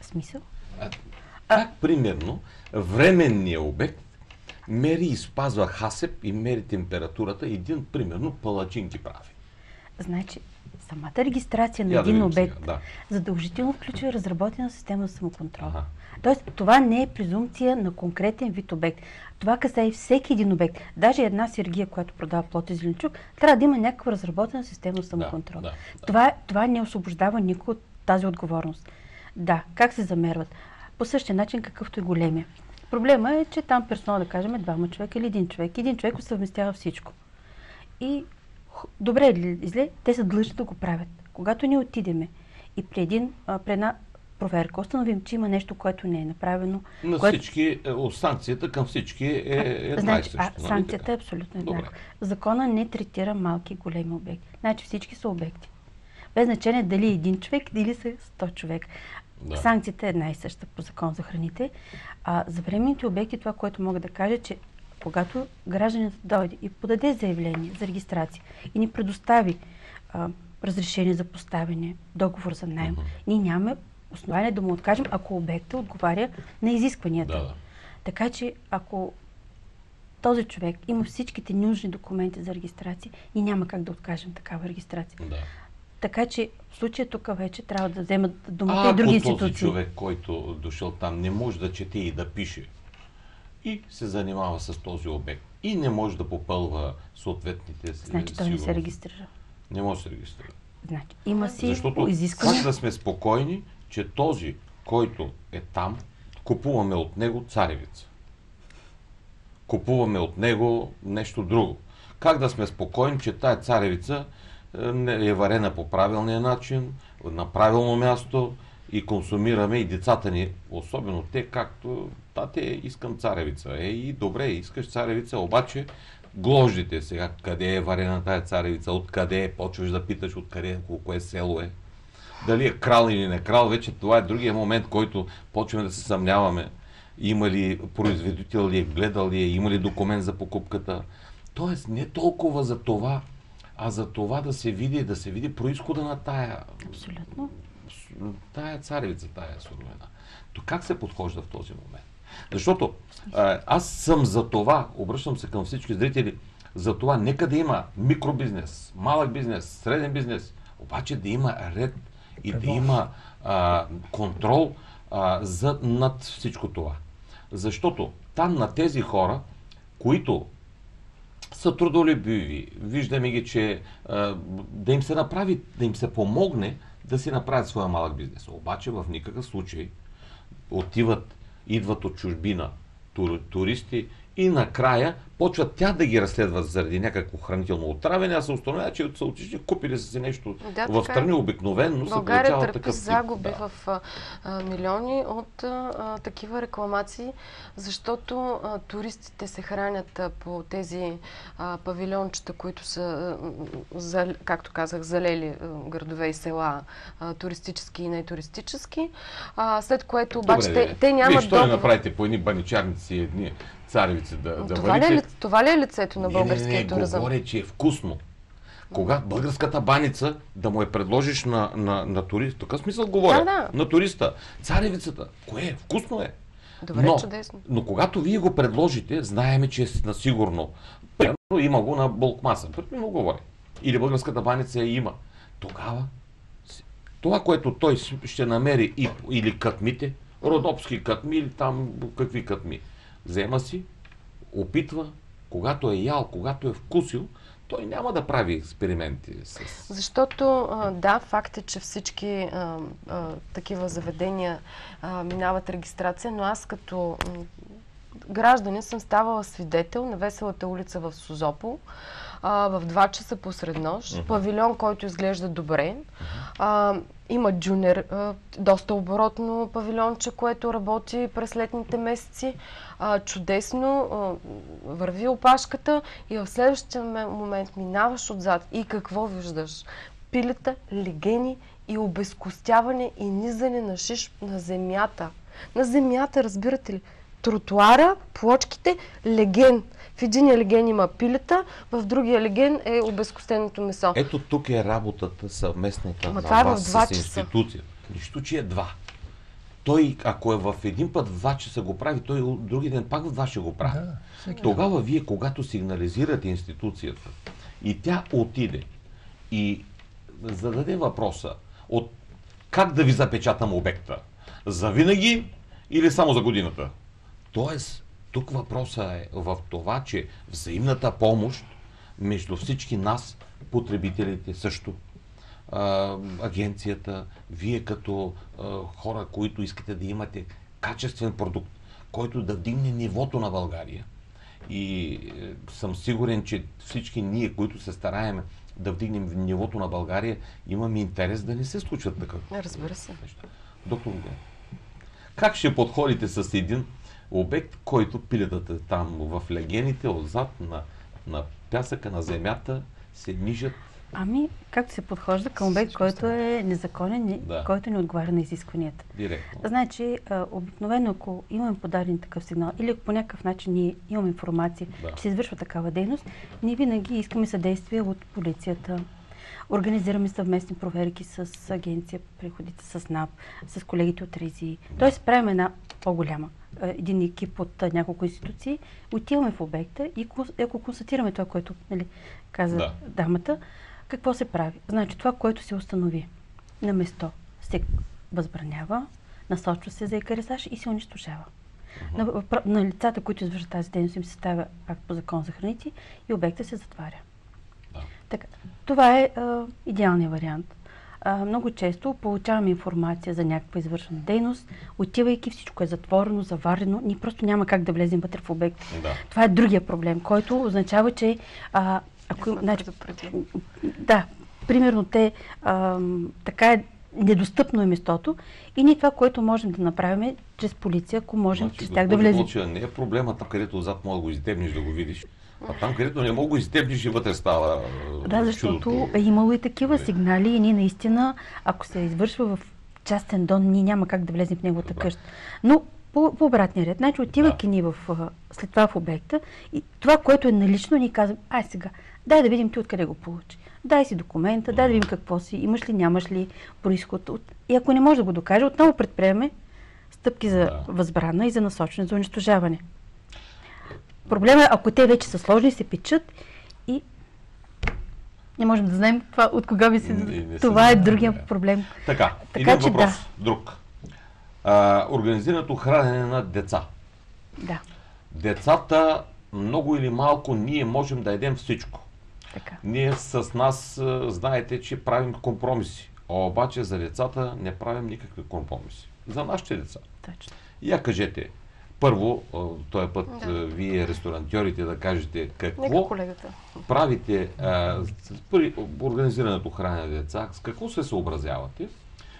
Смисъл? Как, примерно, временният обект мери и спазва хасеп и мери температурата, един, примерно, палачинки прави. Значи, самата регистрация на Я да един видим обект сега, да. задължително включва разработена система за самоконтрол. Ага. Тоест, това не е презумпция на конкретен вид обект. Това касае всеки един обект. Даже една сергия, която продава плод и зеленчук, трябва да има някаква разработена система за самоконтрол. да, да. Това, това не освобождава никой от тази отговорност. Да, как се замерват? По същия начин, какъвто и големия. Проблема е, че там персонал, да кажем, е двама човека или един човек. Един човек съвместява всичко. И добре или зле, те са длъжни да го правят. Когато ние отидеме и при, един, а, при една проверка установим, че има нещо, което не е направено, На което... всички, е, санкцията към всички е една Значи, и съща. а, нали санкцията така? е абсолютно еднаква. Закона не третира малки и големи обекти. Значи всички са обекти. Без значение дали е един човек или са 100 човек. Да. Санкцията е една и съща по закон за храните. А за временните обекти това, което мога да кажа, че когато гражданинът дойде и подаде заявление за регистрация и ни предостави а, разрешение за поставяне, договор за найем, Мгм. ние нямаме основание да му откажем, ако обекта отговаря на изискванията. Да, да. Така че, ако този човек има всичките нужни документи за регистрация, ние няма как да откажем такава регистрация. Да. Така че в случая тук вече трябва да вземат думата А и други ако този институции. човек, който дошъл там, не може да чете и да пише и се занимава с този обект и не може да попълва съответните си- Значи той не се регистрира. Не може да се регистрира. Значи, има си Защото изисквания. как да сме спокойни, че този, който е там, купуваме от него царевица. Купуваме от него нещо друго. Как да сме спокойни, че тая царевица е, е варена по правилния начин, на правилно място и консумираме и децата ни, особено те, както тате, искам царевица. Е, и добре, искаш царевица, обаче глождите сега, къде е варена тая царевица, откъде е, почваш да питаш откъде, кое село е. Дали е крал или не крал, вече това е другия момент, който почваме да се съмняваме. Има ли производител ли е, гледал ли е, има ли документ за покупката. Тоест не толкова за това, а за това да се види, да се види происхода на тая, Абсолютно. Тая царевица, тая суровина. То как се подхожда в този момент? Защото аз съм за това, обръщам се към всички зрители, за това нека да има микробизнес, малък бизнес, среден бизнес, обаче да има ред и да има а, контрол а, за, над всичко това. Защото там на тези хора, които са трудолюбиви. Виждаме ги, че а, да им се направи, да им се помогне да си направят своя малък бизнес. Обаче в никакъв случай отиват, идват от чужбина тур, туристи и накрая почват тя да ги разследват заради някакво хранително отравяне, а се установява, че са отишли, купили са си нещо Да, в е. страни обикновено се получава търпи такъв загуби Да. в а, милиони от а, такива рекламации, защото а, туристите се хранят по тези павилиончета, които са, за, както казах, залели градове и села, туристически и нетуристически. След което обаче Добре, те, те нямат Вие договор. направите по едни баничарници и едни царевици да, да това, ли варите? е, ли- това ли е лицето на Не, българския не, не, туризъм? говоря, че е вкусно. Кога българската баница да му я предложиш на, на, на турист, такъв смисъл говоря, Да, да. на туриста. Царевицата, кое е? Вкусно е. Добре, но, чудесно. но когато вие го предложите, знаеме, че е на сигурно. Примерно има го на Болкмаса, примерно говоря. Или българската баница я има. Тогава това, което той ще намери и, или кътмите, родопски кътми или там какви кътми, взема си, опитва, когато е ял, когато е вкусил, той няма да прави експерименти с... Защото, да, факт е, че всички а, а, такива заведения а, минават регистрация, но аз като гражданин съм ставала свидетел на веселата улица в Созопол а, в 2 часа посред нощ. Павилион, който изглежда добре. А, има джунер, доста оборотно павилионче, което работи през летните месеци. Чудесно, върви опашката и в следващия ме- момент минаваш отзад и какво виждаш? Пилета, легени и обезкостяване и низане на шиш на земята. На земята, разбирате ли? Тротуара, плочките, леген. В единия леген има пилета, в другия леген е обезкостеното месо. Ето тук е работата съвместната Ама на това е в вас два с часа. институцията. Нищо, че е два. Той, ако е в един път в два часа го прави, той други ден пак в два ще го прави. Да, Тогава вие, когато сигнализирате институцията и тя отиде и зададе въпроса от как да ви запечатам обекта? За винаги или само за годината? Тоест, тук въпросът е в това, че взаимната помощ между всички нас, потребителите също, агенцията, вие като хора, които искате да имате качествен продукт, който да вдигне нивото на България. И е, съм сигурен, че всички ние, които се стараем да вдигнем нивото на България, имаме интерес да не се случват такъв Разбира се. Доктор как ще подходите с един обект, който пилетата там в легените, отзад на, на пясъка, на земята, се нижат Ами, както се подхожда към обект, който е незаконен, Да. който не отговаря на изискванията. директно. Значи, а, обикновено, ако имаме подаден такъв сигнал или ако по някакъв начин ние имаме информация, Да. че се извършва такава дейност, ние винаги искаме съдействие от полицията. Организираме съвместни проверки с агенция по приходите, с НАП, с колегите от РЕЗИ. Тоест, правим една по-голяма, един екип от няколко институции, отиваме в обекта и кон- ако констатираме това, което нали, каза Да. дамата, Какво се прави? Значи това, което се установи на место, се възбранява, насочва се за екарисаж и се унищожава. На, на лицата, които извършват тази дейност, им се ставя акт по закон за храните и обекта се затваря. Да. Така, това е а, идеалният вариант. Много често получаваме информация за някаква извършена дейност, отивайки всичко е затворено, заварено, ние просто няма как да влезем вътре в обект. Да. Това е другия проблем, който означава, че а, ако, значи, да, примерно те а, така е недостъпно е местото и ние това, което можем да направим е чрез полиция, ако можем Значи, чрез тях да влезем. Не е проблема там, където отзад мога да го изтебнеш да го видиш. А там, където не мога да го изтебнеш и вътре става е, Да, защото чудото. е имало и такива Нали? сигнали и ние наистина, ако се извършва в частен дон, ние няма как да влезем в неговата Да. къща. Но по, по обратния ред, значи отивайки Да. ни в, след това в обекта и това, което е налично, ни казвам, ай сега, дай да видим ти откъде го получи. Дай си документа, дай да видим какво си, имаш ли, нямаш ли происход. От... И ако не може да го докаже, отново предприеме стъпки за Да. възбрана и за насочване за унищожаване. Проблема е, ако те вече са сложни, се печат и не можем да знаем това, от кога би се... Не- не това е другия да. проблем. Така, Така един че въпрос, друг. А, организираното хранене на деца. Да, Децата, много или малко, ние можем да едем всичко. така. Ние с нас, знаете, че правим компромиси. А обаче за децата не правим никакви компромиси. За нашите деца. Точно. Я кажете, първо, този път Да. вие, ресторантьорите, да кажете какво правите а, при организирането хранене на деца, с какво се съобразявате?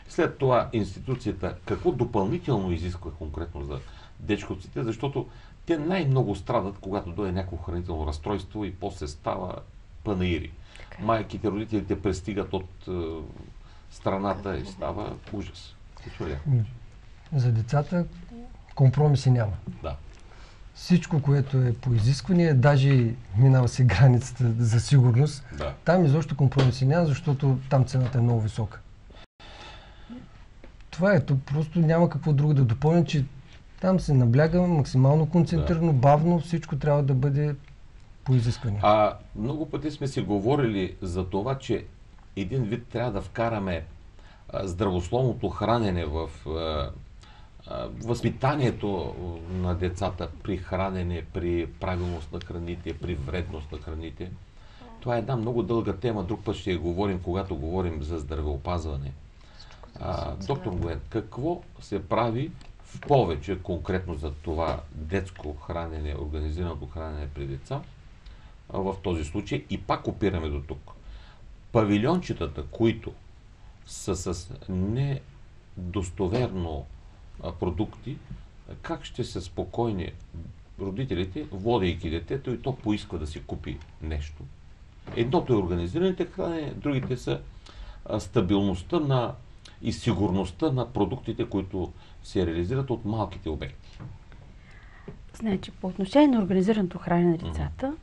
След това институцията какво допълнително изисква конкретно за дечковците, защото те най-много страдат, когато дойде някакво хранително разстройство и после става панаири. Така е. Майките, родителите пристигат от е, страната и става ужас. Госпожа, За децата компромиси няма. Да. Всичко, което е по изискване, даже минава се границата за сигурност, Да. там изобщо компромиси няма, защото там цената е много висока. Това е, то просто няма какво друго да допълня, че там се набляга максимално концентрирано, бавно, всичко трябва да бъде по изискване. А много пъти сме си говорили за това, че един вид трябва да вкараме здравословното хранене в възпитанието на децата при хранене, при правилност на храните, при вредност на храните. Това е една много дълга тема. Друг път ще я говорим, когато говорим за здравеопазване. А, доктор Гоен, какво се прави в повече конкретно за това детско хранене, организираното хранене при деца в този случай и пак опираме до тук. Павилиончетата, които са с недостоверно продукти, как ще са спокойни родителите, водейки детето и то поиска да си купи нещо. Едното е организираните хранене, другите са стабилността на и сигурността на продуктите, които се реализират от малките обекти. Значи, по отношение на организираното хранене на децата,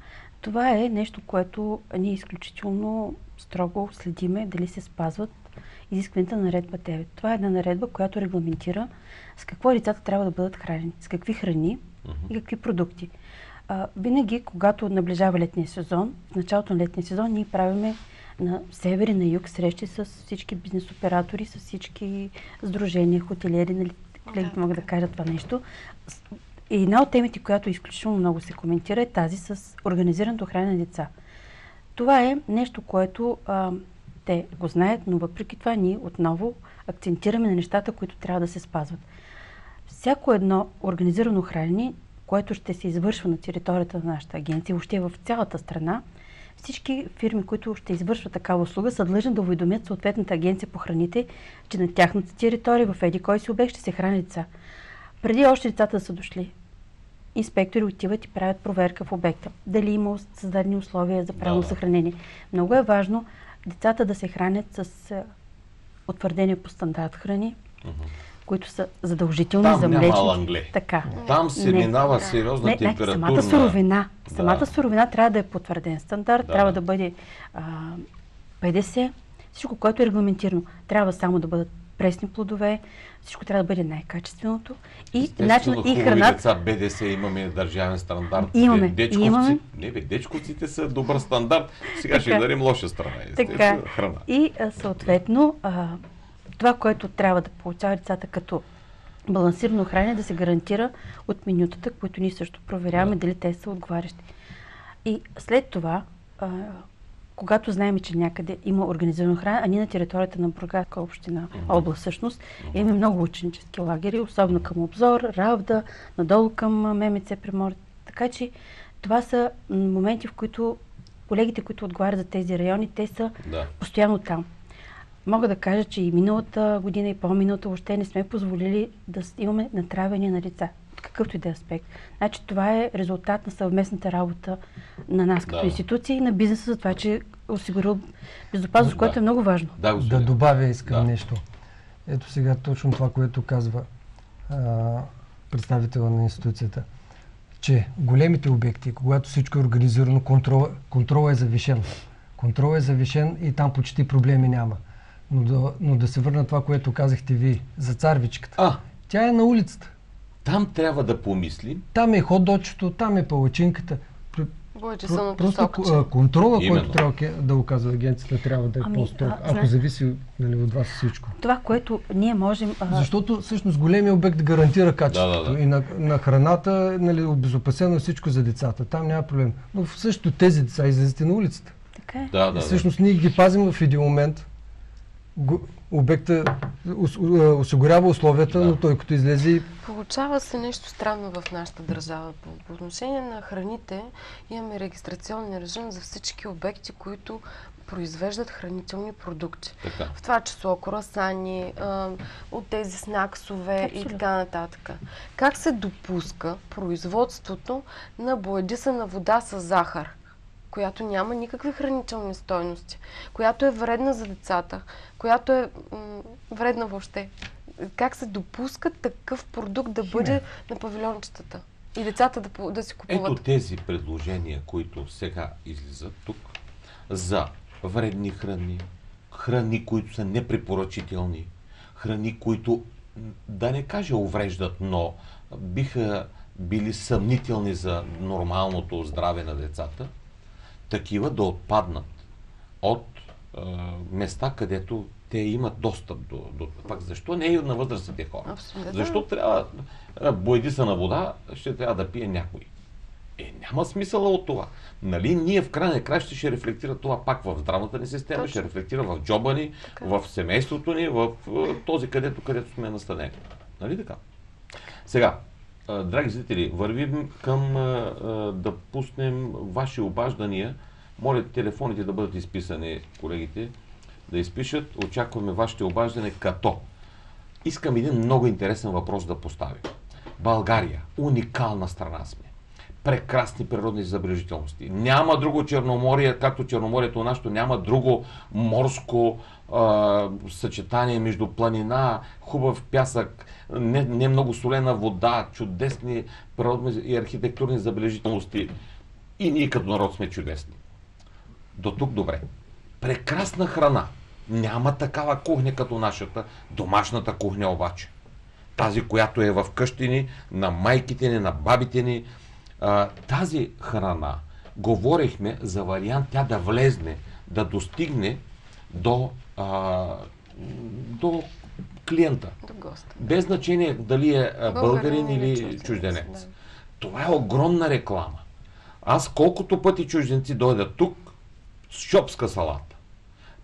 това е нещо, което ние изключително строго следиме дали се спазват изискванията на наредба 9. Това е една наредба, която регламентира с какво децата трябва да бъдат хранени, с какви храни и какви продукти. А, винаги, когато наближава летния сезон, в началото на летния сезон, ние правиме на север и на юг срещи с всички бизнес оператори, с всички сдружения, хотелиери, нали, колегите могат да кажат това нещо. И една от темите, която изключително много се коментира, е тази с организираното хранене на деца. Това е нещо, което а, те го знаят, но въпреки това ние отново акцентираме на нещата, които трябва да се спазват. Всяко едно организирано хранене, което ще се извършва на територията на нашата агенция, въобще в цялата страна, всички фирми, които ще извършват такава услуга, са длъжни да уведомят съответната агенция по храните, че на тяхната територия в еди кой си обект ще се храни деца. Преди още децата да са дошли, инспектори отиват и правят проверка в обекта. Дали има създадени условия за правилно Да, съхранение. Много е важно децата да се хранят с а, утвърдени по стандарт храни, които са задължителни Там за млечни. Така. Там се Не. минава Да. сериозна Не, не, температурна... самата суровина. Да. Самата суровина трябва да е потвърден стандарт, Да, трябва да. да бъде а, 50, всичко, което е регламентирано. Трябва само да бъдат пресни плодове, всичко трябва да бъде най-качественото. И, начин, и храната. деца, БДС имаме държавен стандарт. Имаме, Дечковци, имаме. Не бе, дечковците са добър стандарт. Сега ще Така. дарим лоша страна. Така. Храна. И съответно, а, това, което трябва да получават децата като балансирано хранене, да се гарантира от менютата, които ние също проверяваме Да. дали те са отговарящи. И след това, а, когато знаем, че някъде има организирано хранене, а ние на територията на Бургаска община, област всъщност, имаме много ученически лагери, особено към Обзор, Равда, надолу към ММЦ Примор. Така че това са моменти, в които колегите, които отговарят за тези райони, те са Да. постоянно там. Мога да кажа, че и миналата година и по-миналата въобще не сме позволили да имаме натравяне на деца. Какъвто и да е аспект. Значи това е резултат на съвместната работа на нас като Да. институция и на бизнеса за това, че е осигурил безопасност, Да. което е много важно. Да, Да добавя искам Да. нещо. Ето сега точно това, което казва а, представител на институцията, че големите обекти, когато всичко е организирано, контрол, контрол е завишен. Контрол е завишен и там почти проблеми няма. Но да, но да се върна това, което казахте ви за царвичката. А, Тя е на улицата. Там трябва да помислим. Там е ходочето, там е палачинката. Про- Бойчесаното Просто контрола, Именно. който трябва да оказва агенцията, трябва да е Ами, по-строг, ако знаеш- зависи нали, от вас всичко. Това, което ние можем... а, Защото всъщност големия обект гарантира качеството Да, да, да. и на, на храната, нали, обезопасено е всичко за децата. Там няма проблем. Но също тези деца излезете на улицата. така е. Да, да, всъщност ние ги пазим в един момент. Го, обекта а, осигурява условията, Да. но той като излезе и Получава се нещо странно в нашата държава. По, по отношение на храните имаме регистрационен режим за всички обекти, които произвеждат хранителни продукти. Така. В това число круасани, а, от тези снаксове и Абсолютно. така нататък. Как се допуска производството на боядисана вода с захар, която няма никакви хранителни стойности, която е вредна за децата, която е м- вредна въобще? Как се допуска такъв продукт да бъде на павилиончетата? И децата да, да си купуват? Ето тези предложения, които сега излизат тук, за вредни храни, храни, които са непрепоръчителни, храни, които, да не кажа увреждат, но биха били съмнителни за нормалното здраве на децата, такива да отпаднат от е, места, където те имат достъп до, до... Пак защо не и на възрастните хора? Абсолютно. Защо трябва е, боядисана вода, ще трябва да пие някой? Е, няма смисъла от това. Нали, ние в крайна краща ще рефлектира това пак в здравната ни система, Точно. ще рефлектира в джоба ни, Така. в семейството ни, в е, този където, където сме настанени. Нали така? Сега, драги зрители, вървим към да пуснем ваши обаждания. Моля телефоните да бъдат изписани, колегите, да изпишат. Очакваме вашите обаждане като. Искам един много интересен въпрос да поставя. България, уникална страна сме. Прекрасни природни забележителности. Няма друго Черноморие, както Черноморието нашето, няма друго морско а, съчетание между планина, хубав пясък, не, не много солена вода, чудесни природни и архитектурни забележителности. И ние като народ сме чудесни. До тук добре. Прекрасна храна. Няма такава кухня като нашата. Домашната кухня обаче. Тази, която е в къщи ни, на майките ни, на бабите ни. А, тази храна, говорихме за вариант тя да влезне, да достигне до, а, до клиента. До госта. Без значение дали е а, българин или чужденец, чужденец. да. Това е огромна реклама. Аз колкото пъти чужденци дойдат тук с шопска салата,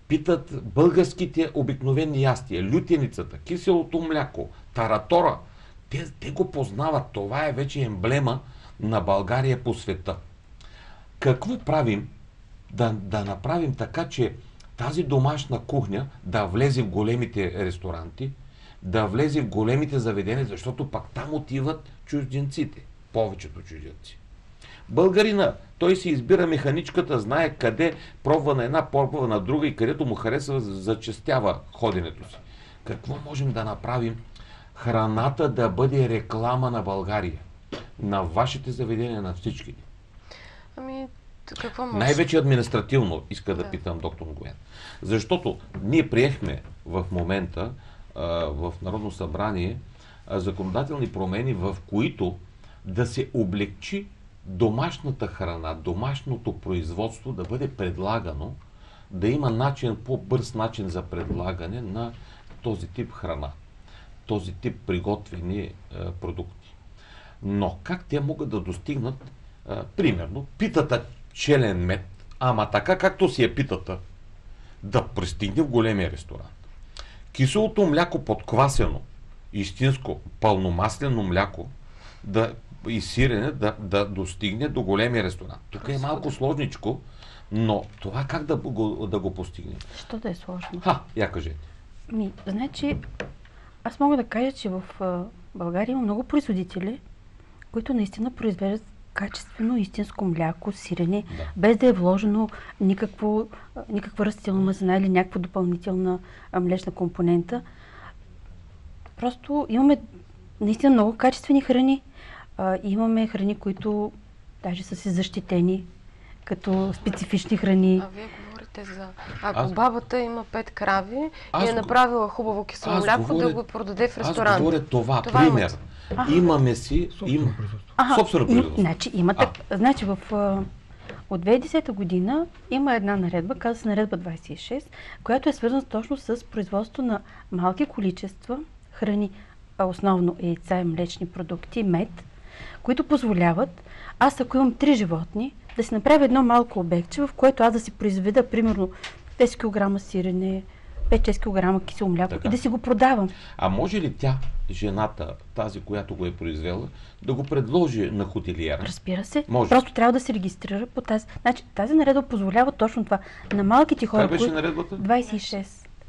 питат българските обикновени ястия, лютеницата, киселото мляко, таратора, те, те го познават. Това е вече емблема на България по света. Какво правим да, да направим така, че тази домашна кухня да влезе в големите ресторанти, да влезе в големите заведения, защото пак там отиват чужденците, повечето чужденци. Българина, той си избира механичката, знае къде пробва на една, пробва на друга и където му харесва, зачестява ходенето си. Какво можем да направим? Храната да бъде реклама на България. На вашите заведения, на всички. ни. Ами, какво може? Най-вече административно, иска да Да. питам доктор Гоен. Защото ние приехме в момента а, в Народно събрание а, законодателни промени, в които да се облегчи домашната храна, домашното производство да бъде предлагано, да има начин, по-бърз начин за предлагане на този тип храна, този тип приготвени е, продукти. Но как те могат да достигнат, е, примерно, питата челен мед, ама така както си е питата, да пристигне в големия ресторант. Киселото мляко подквасено, истинско, пълномаслено мляко, да и сирене да, да достигне до големия ресторант. Тук е малко сложничко, но това как да го, да го постигне? Що да е сложно? Ха, я кажете. Ми, значи, аз мога да кажа, че в а, България има много производители, които наистина произвеждат качествено истинско мляко, сирене, Да. без да е вложено никакво, никаква растителна мазнина или някаква допълнителна млечна компонента. Просто имаме наистина много качествени храни. А, имаме храни, които даже са си защитени като специфични храни. А вие говорите за... Ако Аз- бабата има пет крави Аз и е направила хубаво кисело Аз мляко, говоря- да го продаде в Аз ресторант. говоря това, Това пример. имате. Имаме си... Им... Ага, Собствено им- производство. Значи, има так, значи в, а, от 2010 година има една наредба, казва се наредба 26, която е свързана точно с производство на малки количества храни, а основно яйца и млечни продукти, мед, които позволяват аз ако имам три животни, да си направя едно малко обекче, в което аз да си произведа примерно 10 кг сирене, 5-6 кг кисело мляко Така. и да си го продавам. А може ли тя, жената, тази, която го е произвела, да го предложи на хотелиера? Разбира се. Може. Просто трябва да се регистрира по тази. Значи, тази наредба позволява точно това. На малките хора, Как беше които... наредбата? 26.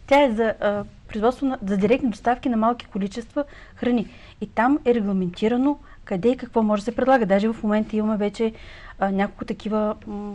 Тя е за а, производство на, за директни доставки на малки количества храни. И там е регламентирано къде и какво може да се предлага. Даже в момента имаме вече а, няколко такива, м,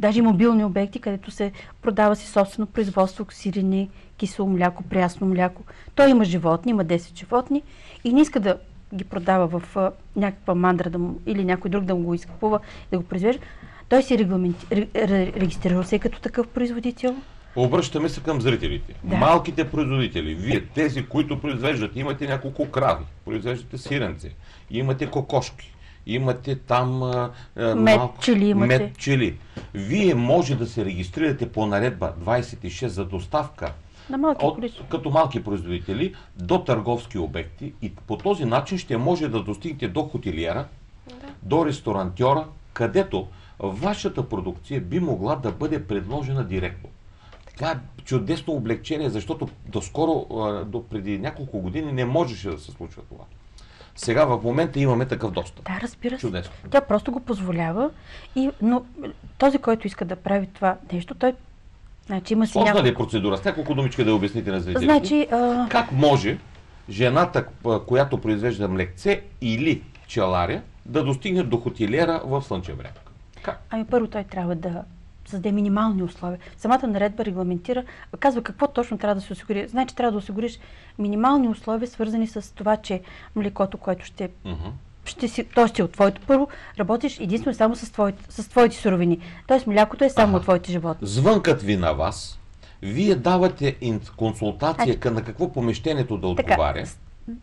даже и мобилни обекти, където се продава си собствено производство, сирене, кисело мляко, прясно мляко. Той има животни, има 10 животни и не иска да ги продава в а, някаква мандра да му, или някой друг да му го изкупува да го произвежда. Той си регламенти... ре- ре- регистрирал се като такъв производител. Обръщаме се към зрителите. Да. Малките производители, вие, тези, които произвеждат, имате няколко крави, произвеждате сиренце, имате кокошки, имате там а, Мед, пчели имате. мед пчели. Вие може да се регистрирате по наредба 26 за доставка На малки от, като малки производители до търговски обекти и по този начин ще може да достигнете до хотелиера, до ресторантьора, където вашата продукция би могла да бъде предложена директно. Това е чудесно облегчение, защото доскоро, до преди няколко години не можеше да се случва това. Сега в момента имаме такъв достъп. Да, разбира се. Чудесно. Тя просто го позволява. И, но този, който иска да прави това нещо, той значи, има си Сложна ли е няколко... процедура? С няколко думички да обясните на зрителите. Значи, а, Как може жената, която произвежда млекце или пчеларя, да достигне до хотелиера в Слънчев бряг? Как? ами първо той трябва да създаде минимални условия. Самата наредба регламентира, казва какво точно трябва да се осигури. Значи трябва да осигуриш минимални условия, свързани с това, че млекото, което ще Мгм. ще си, то ще е от твоето първо, работиш единствено само с твоите, с твоите суровини. Тоест млякото е само Аха. от твоите животни. Звънкат ви на вас, вие давате консултация Значи- към на какво помещението да Така, отговаря. с-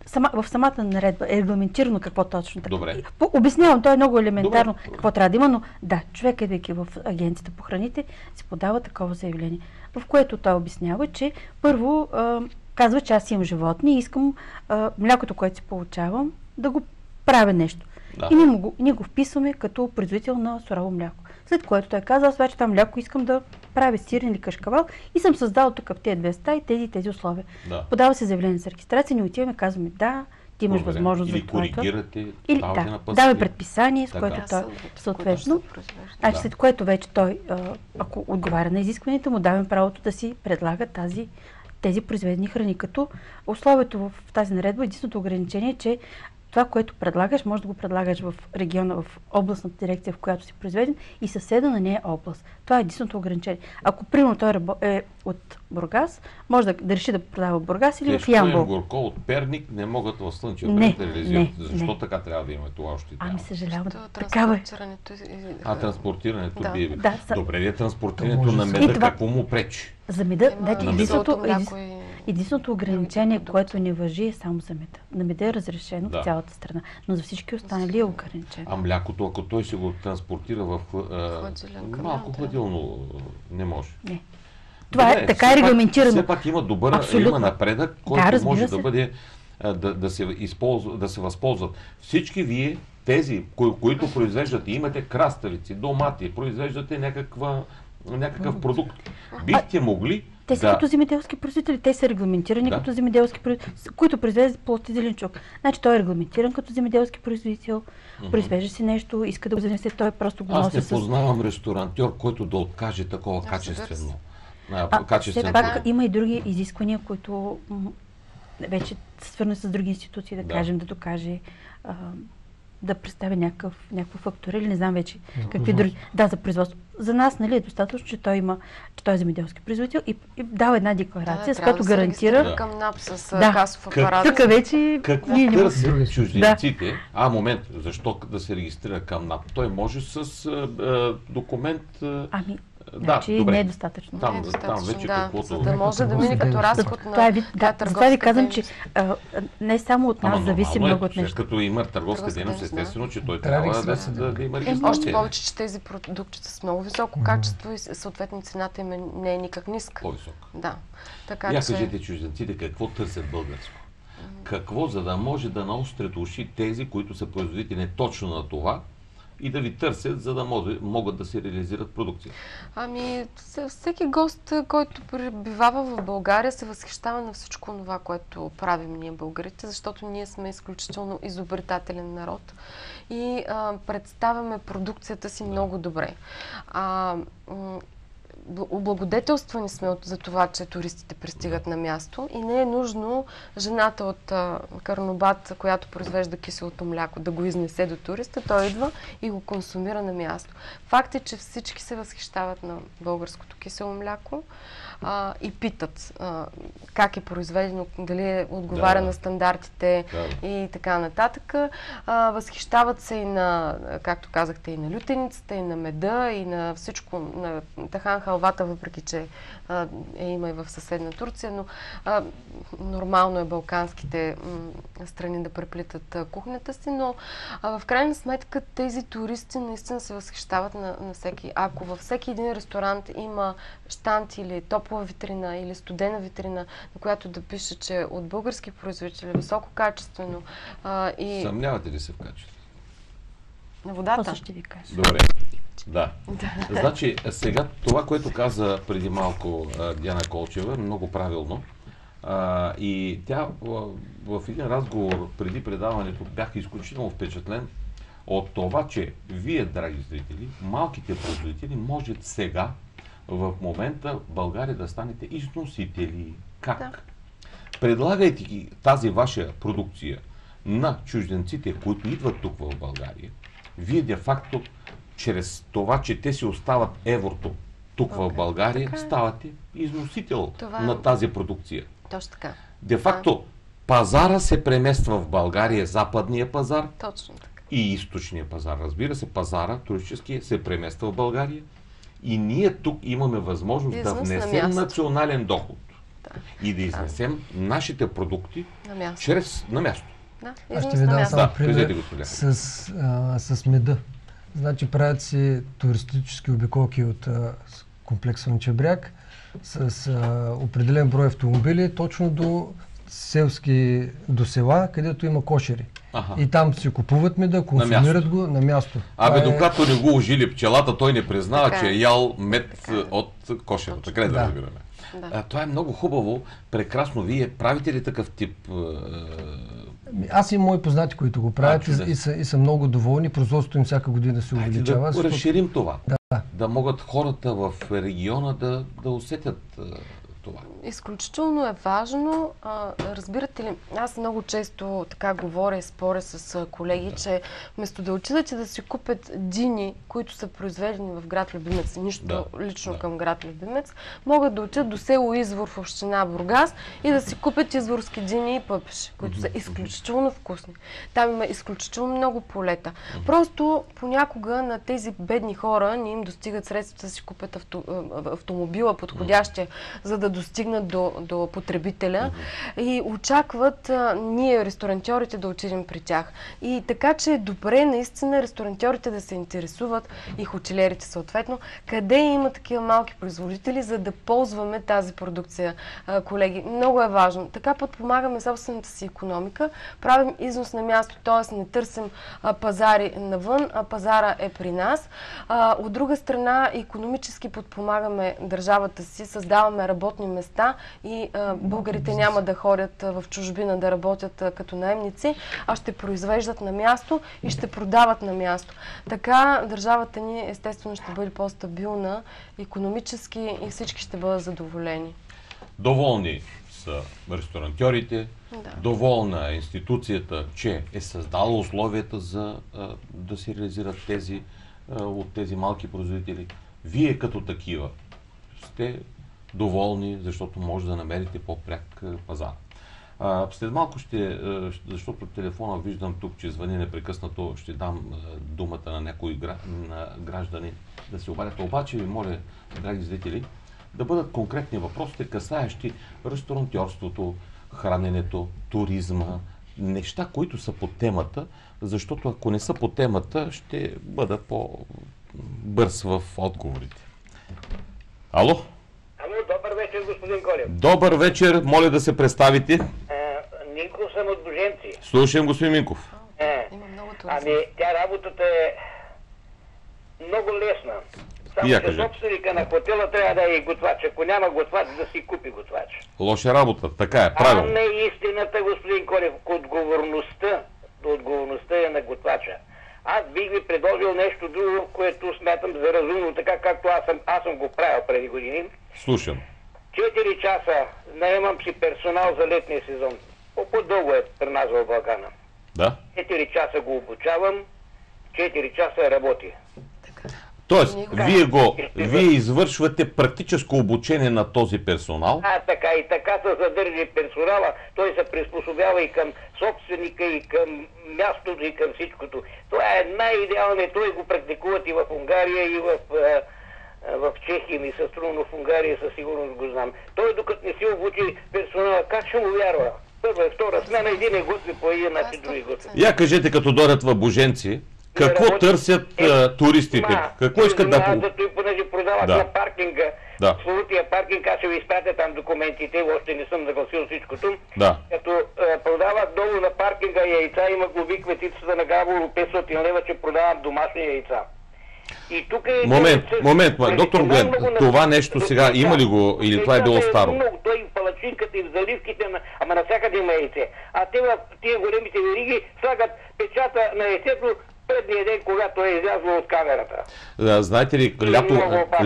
сама, в самата наредба е регламентирано какво точно трябва. Добре. Обяснявам, то е много елементарно Добре. какво трябва да има, но да, човек идвайки в агенцията по храните, си подава такова заявление, в което той обяснява, че първо а, казва, че аз имам животни и искам а, млякото, което си получавам, да го правя нещо. Да. И ние, го, ние го вписваме като производител на сурово мляко. След което той каза, аз вече това мляко искам да правя сирен или кашкавал и съм създал тук в тези две стаи тези и тези условия. Да. Подава се заявление за регистрация, ние отиваме, казваме да, ти имаш Благодаря. възможност Или за това. коригирате, Или да, на дава предписание, с Така. което Това той съответно. Значи след което вече той, ако отговаря на изискванията, му даваме правото да си предлага тази, тези произведени храни. Като условието в тази наредба, единственото ограничение е, че това, което предлагаш, може да го предлагаш в региона, в областната дирекция, в която си произведен и съседа на нея област. Това е единственото ограничение. Ако, примерно, той е от Бургас, може да, да реши да продава в Бургас или в Тежко им Ямбол. горко от Перник не могат в Слънчев Не, бряг да реализират. Защо не. така трябва да има това още? Ами няма? съжалявам, такава е. А транспортирането Да. би... Да, са- Добре, ли е То транспортирането на да меда, това- какво му пречи? За меда, значи, на единственото, ограничение, което не въжи е само за меда. На меда е разрешено Да. в цялата страна, но за всички останали е ограничено. А млякото, ако той се го транспортира в а, малко да. хладилно, не може. Не. Това Добре, е така е пак- регламентирано. Все пак има добър, Абсолютно. има напредък, който разбира може се. да бъде да, да, се използва, да се възползват. Всички вие, тези, кои, които произвеждате, имате краставици, домати, произвеждате някаква, някакъв продукт. Бихте могли Те са да... като земеделски производители, те са регламентирани Да. като земеделски производители, които произвеждат плод и зеленчук. Значи той е регламентиран като земеделски производител, произвежда си нещо, иска да го занесе, той просто го Аз носи не с... познавам ресторантьор, който да откаже такова Да, качествено. А, А, все пак има и други изисквания, които м, вече са свързани с други институции, да, Да. кажем, да докаже, а, да представи някакъв, някаква фактура или не знам вече За какви други. Да, за производство. За нас нали, е достатъчно, че той има, че той е земеделски производител и, и дава една декларация, с трябва която да гарантира. регистрира към НАП с Да. касов Как- апарат. Тук вече Какво ние не можем. търсят Други. чужденците? А, момент, защо да се регистрира към НАП? Той може с а, а, документ... А, Ами, да, значи добре. не е достатъчно. Там, Не е там достатъчно, вече да, каквото... За да може да мине като разход на Това е да, на затова ви казвам, че а, не само от нас Ама зависи нормално много е, от нещо. като има търговска дейност, естествено, че той Трябва трябва да, да, да да има Е, регистрация. Още повече, че тези продукти са с много високо качество и съответно цената им е- не е никак ниска. По-висок. Да. Така Я че... кажете чужденците какво търсят българско. Какво, за да може да наострят уши тези, които са производители точно на това и да ви търсят, за да могат да се реализират продукция. Ами, вс- всеки гост, който пребивава в България, се възхищава на всичко това, което правим ние българите, защото ние сме изключително изобретателен народ и а, представяме продукцията си много добре. А, облагодетелствани сме от, за това, че туристите пристигат на място и не е нужно жената от а, Карнобат, която произвежда киселото мляко, да го изнесе до туриста. Той идва и го консумира на място. Факт е, че всички се възхищават на българското кисело мляко а, и питат а, как е произведено, дали е отговаря Да. на стандартите Да. и така нататък. А, възхищават се и на, както казахте, и на лютеницата, и на меда, и на всичко, на тахан халвата, въпреки че а, е има и в съседна Турция, но а, нормално е балканските страни да преплитат кухнята си, но а, в крайна сметка тези туристи наистина се възхищават на, на всеки. Ако във всеки един ресторант има штант или топла витрина или студена витрина, на която да пише, че е от български производители, висококачествено а, и Съмнявате ли се в качество? на водата. После ще ви кажа. Добре. Да. Значи, сега това, което каза преди малко а, Диана Колчева, е много правилно. А, и тя а, в един разговор преди предаването бях изключително впечатлен от това, че вие, драги зрители, малките производители, можете сега, в момента, в България да станете износители. Как? Да. Предлагайте ги тази ваша продукция на чужденците, които идват тук в България, вие де-факто, чрез това, че те си остават еврото тук в Окей, България, така е. ставате износител Това е. на тази продукция. Точно така. Де-факто, пазара се премества в България, западния пазар Точно така. и източния пазар. Разбира се, пазара туристически се премества в България и ние тук имаме възможност да на внесем място. национален доход Да. и да изнесем нашите продукти На място. чрез на място. Да, Аз ще ви на дам. Да, само пример с, а, с меда. Значи правят си туристически обиколки от а, комплекс Слънчев бряг с а, определен брой автомобили точно до селски, до села, където има кошери. Аха. И там си купуват меда, консумират го на място. Абе, Това е- докато не го ожили пчелата, той не признава, Така че е. е ял мед Така е. от кошера. Точно. Така ли да, Да. разбираме? Да. А, това е много хубаво, прекрасно. Вие правите ли такъв тип? Ами, Аз имам мои познати, които го правят А, и, чудесно. и, са, и са много доволни. Производството им всяка година се Хайде увеличава. да защото- разширим това. Да. Да могат хората в региона да, да усетят това. Изключително е важно. А, разбирате ли, аз много често така говоря и споря с колеги, че вместо да отидат и да си купят дини, които са произведени в град Любимец, нищо Да, лично да. към град Любимец, могат да отидат до село Извор в община Бургас и да си купят изворски дини и пъпеши, които са изключително вкусни. Там има изключително много полета. Просто понякога на тези бедни хора не им достигат средствата да си купят авто, автомобила подходящия, за да достигнат до, до потребителя и очакват а, ние, ресторантьорите, да отидем при тях. И така, че е добре наистина ресторантьорите да се интересуват и хотелерите съответно, къде има такива малки производители, за да ползваме тази продукция, а, колеги. Много е важно. Така подпомагаме собствената си економика, правим износ на място, т.е. не търсим а, пазари навън, а пазара е при нас. А, от друга страна, економически подпомагаме държавата си, създаваме работни места и българите няма да ходят в чужбина да работят като наемници, а ще произвеждат на място и ще продават на място. Така държавата ни естествено ще бъде по-стабилна економически и всички ще бъдат задоволени. Доволни са ресторантьорите, Да. доволна е институцията, че е създала условията за а, да се реализират тези а, от тези малки производители. Вие като такива сте доволни, защото може да намерите по-пряк пазар. След малко ще, защото телефона виждам тук, че звъни непрекъснато, ще дам думата на някои граждани да се обадят. Обаче ви моля, драги зрители, да бъдат конкретни въпросите, касаещи ресторантьорството, храненето, туризма, неща, които са по темата, защото ако не са по темата, ще бъда по-бърз в отговорите. Ало? Вечер, господин Колев. Добър вечер, моля да се представите. А, Нинков съм от Боженци. Слушам, господин Минков. А, ами, тя работата е много лесна. Само, Я че собственика на хотела трябва да е и готвач. Ако няма готвач, да си купи готвач. Лоша работа, така е, А правилно. не истината, господин Колев. Отговорността, отговорността е на готвача. Аз бих ви предложил нещо друго, което смятам за разумно, така както аз съм, аз съм го правил преди години. Слушам. 4 часа наемам си персонал за летния сезон. По- По-дълго е при нас в Балкана. Да? 4 часа го обучавам, 4 часа работи. Тоест, Никога. вие го, вие извършвате практическо обучение на този персонал. А, така и така се задържи персонала. Той се приспособява и към собственика, и към мястото, и към всичкото. Това е най-идеалният. Той го практикуват и в Унгария, и в, а, в Чехия ми се струва, но в Унгария със сигурност го знам. Той докато не си обучи персонала, как ще му вярва? Първа и втора смена, един е готви по един начин, други готви. Я кажете, като дойдат в Боженци, какво работи- търсят Е, туристите? Ма, Какво искат да... За той, понеже продавах Да. на паркинга, Да. Слутия паркинг, аз ще ви изпратя там документите, още не съм нагласил всичкото. Да. Като е, продавах долу на паркинга яйца, има глоби кметицата на Габово 500 лева, че продавам домашни яйца. И тук е... Момент, Също- момент, ма, доктор Глен, това нещо сега има ли го или това е било Яйцата старо? Много, той в палачинката и в заливките, ама навсякъде има яйце. А те в тия големите вериги слагат печата на яйцето предния ден, когато е излязло от камерата. А, Знаете ли, лято,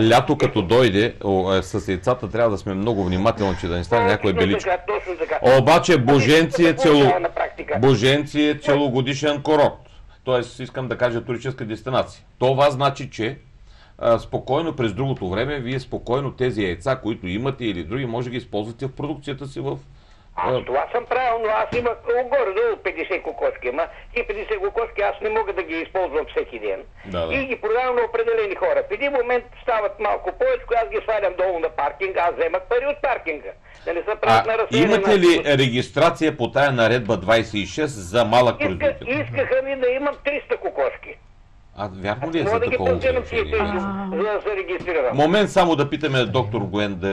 лято като дойде, о, е, с яйцата трябва да сме много внимателни, че да не стане Точно беличко. така, точно така. Обаче Боженци е, цело... практика? Боженци е целогодишен курорт. Тоест, искам да кажа туристическа дестинация. Това значи, че а, спокойно през другото време, вие спокойно тези яйца, които имате или други, може да ги използвате в продукцията си в... а, Аз това съм правил, но аз имах горе-долу 50 кокошки. Ама и 50 кокошки аз не мога да ги използвам всеки ден. Да, да. И ги продавам на определени хора. В един момент стават малко повече, аз ги свалям долу на паркинга, аз вземах пари от паркинга. Да не се правят на А разсеяне имате на- ли регистрация по тая наредба 26 за малък Иска, производител? искаха ми да имам 300 кокошки. А вярно ли е Мога за да такова за да се регистрирам. Момент само да питаме доктор Гуен, да,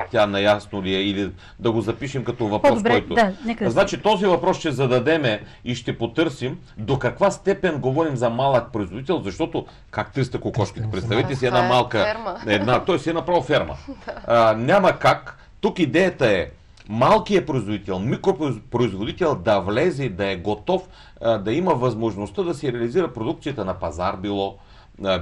е, тя наясно ли е или да го запишем като въпрос, По-добре, който... да, нека Значи този въпрос ще зададеме и ще потърсим до каква степен говорим за малък производител, защото как 300 кокошки? Представете си една е малка... ферма. Една, той си е направо ферма. А, няма как. Тук идеята е малкият производител, микропроизводител да влезе, да е готов, да има възможността да си реализира продукцията на пазар, било,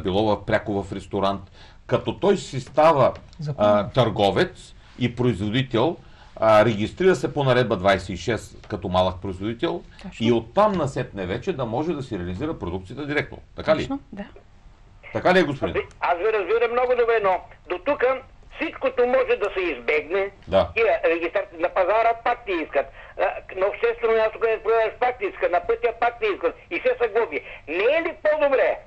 било в, пряко в ресторант, като той си става а, търговец и производител, а, регистрира се по наредба 26 като малък производител Точно. и оттам насетне вече да може да си реализира продукцията директно. Така ли? Точно, да. Така ли е, господин? Аз ви разбирам много добре, но до тук всичкото може да се избегне. Да. Тия регистрации на пазара пак ти искат. На обществено място, където продаваш, пак ти искат. На пътя пак ти искат. И все са глоби. Не е ли по-добре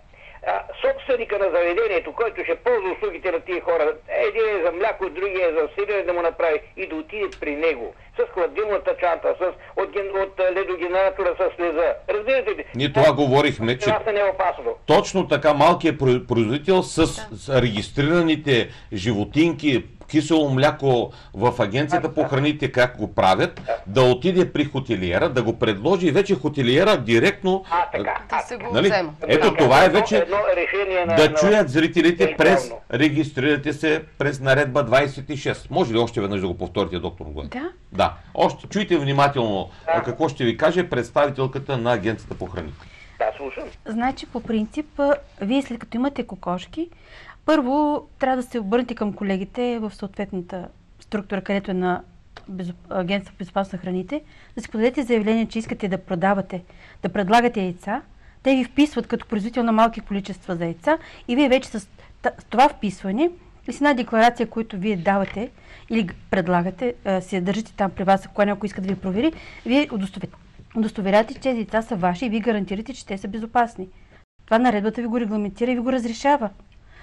а, собственика на заведението, който ще ползва услугите на тия хора, един е за мляко, другия е за сирене да му направи и да отиде при него с хладилната чанта, с, от, от ледогенератора с слеза. Разбирате ли? Ние това говорихме, че Това не е опасно. точно така малкият про- производител с, с регистрираните животинки, кисело мляко в агенцията по храните как го правят, да отиде при хотелиера, да го предложи и вече хотелиера директно А, така. Да се го Нали? взема. Ето Така, това е вече едно на, да на- чуят зрителите през регистрирате се през наредба 26. Може ли още веднъж да го повторите, доктор Гоен? Да. Да. Още чуйте внимателно а, какво ще ви каже представителката на агенцията по храните. Да, слушам. Значи, по принцип, вие след като имате кокошки, първо трябва да се обърнете към колегите в съответната структура, където е на. Агенция по безопасност на храните, да си подадете заявление, че искате да продавате, да предлагате яйца. Те ви вписват като производител на малки количества за яйца и вие вече с, това вписване и с една декларация, която вие давате или предлагате, си я държите там при вас, ако някой иска да ви провери, вие удостоверявате, че тези деца са ваши и ви гарантирате, че те са безопасни. Това наредбата ви го регламентира и ви го разрешава.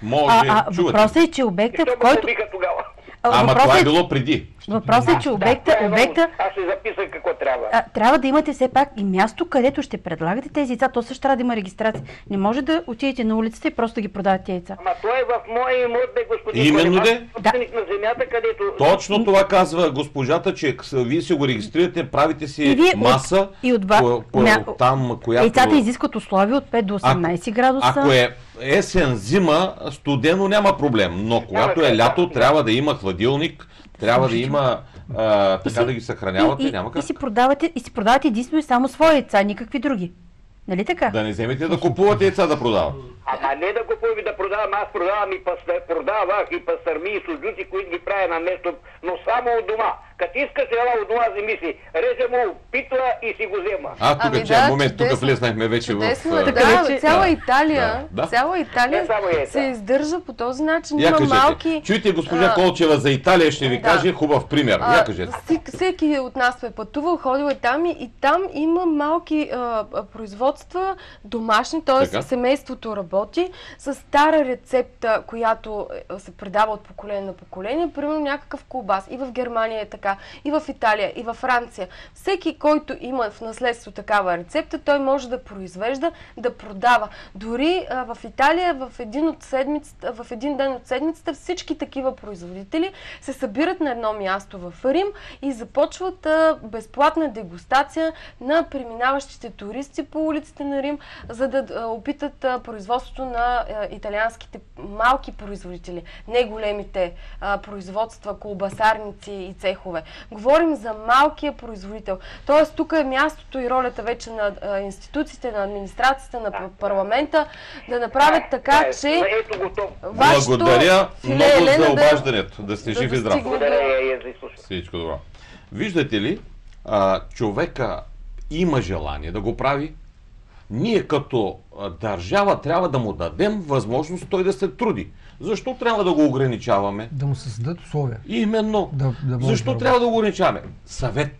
Може, А, а чувате. въпросът е, че обектът, в който... тогава? а, Ама въпросът това е е, било преди. Въпросът е, че обекта, Да, е обекта много- Аз се записах какво трябва. а, трябва да имате все пак и място, където ще предлагате тези яйца. То също трябва да има регистрация. Не може да отидете на улицата и просто да ги продавате тези яйца. Ама той е в моя имот, бе, господин Именно де. собственик на земята, където... Точно това казва госпожата, че вие си го регистрирате, правите си И вие от- маса, и от по, по, мя- там, която... Яйцата изискват условия от 5 до 18 градуса. Ако е есен, зима, студено няма проблем, но когато да, е да, лято, да. трябва да има хладилник, трябва да има а, така си- да ги съхранявате, и, и, няма и, как. си продавате, и си продавате единствено и само свои яйца, никакви други. Нали така? Да не вземете да купувате яйца да продават. Ама не да купувам и да продавам, аз продавам и пастър, продавах и пастърми и суджуци, които ги правя на место, но само от дома. Като искаш ела от дома, вземи си. Реже му питла и си го взема. А, тук, Ами че да, момент, тук чудесно. влезнахме вече в... Чудесно, е, Така да, вече- цяла Да, Италия, да, цяла Италия само яйца. се издържа по този начин. Я Има кажете, малки... чуйте госпожа а, Колчева за Италия, ще ви да. каже хубав пример. А, Я кажете. всеки от нас е пътувал, ходил е там и, и там има малки а, производства, домашни, т.е. Семейството работи с стара рецепта, която е, се предава от поколение на поколение, примерно някакъв колбас. И в Германия е така, и в Италия, и във Франция. Всеки, който има в наследство такава рецепта, той може да произвежда, да продава. Дори а, в Италия в един, от в един ден от седмицата всички такива производители се събират на едно място в Рим и започват а, безплатна дегустация на преминаващите туристи по улиците на Рим, за да опитат а, производството на а, италианските малки производители, не големите а, производства, колбасарници и цехове. Говорим за малкия производител. Тоест тук е мястото и ролята вече на а, институциите, на администрацията, на парламента да направят така, Да, е, че вашето Благодаря филе много Елена за да- обаждането. Да сте да жив и здрав. Благодаря я за. Всичко добро. Виждате ли, а, човека има желание да го прави. Ние като държава трябва да му дадем възможност той да се труди. Защо трябва да го ограничаваме? Да му създадат условия. Именно. Да, да Защо да трябва да го ограничаваме? Съвет.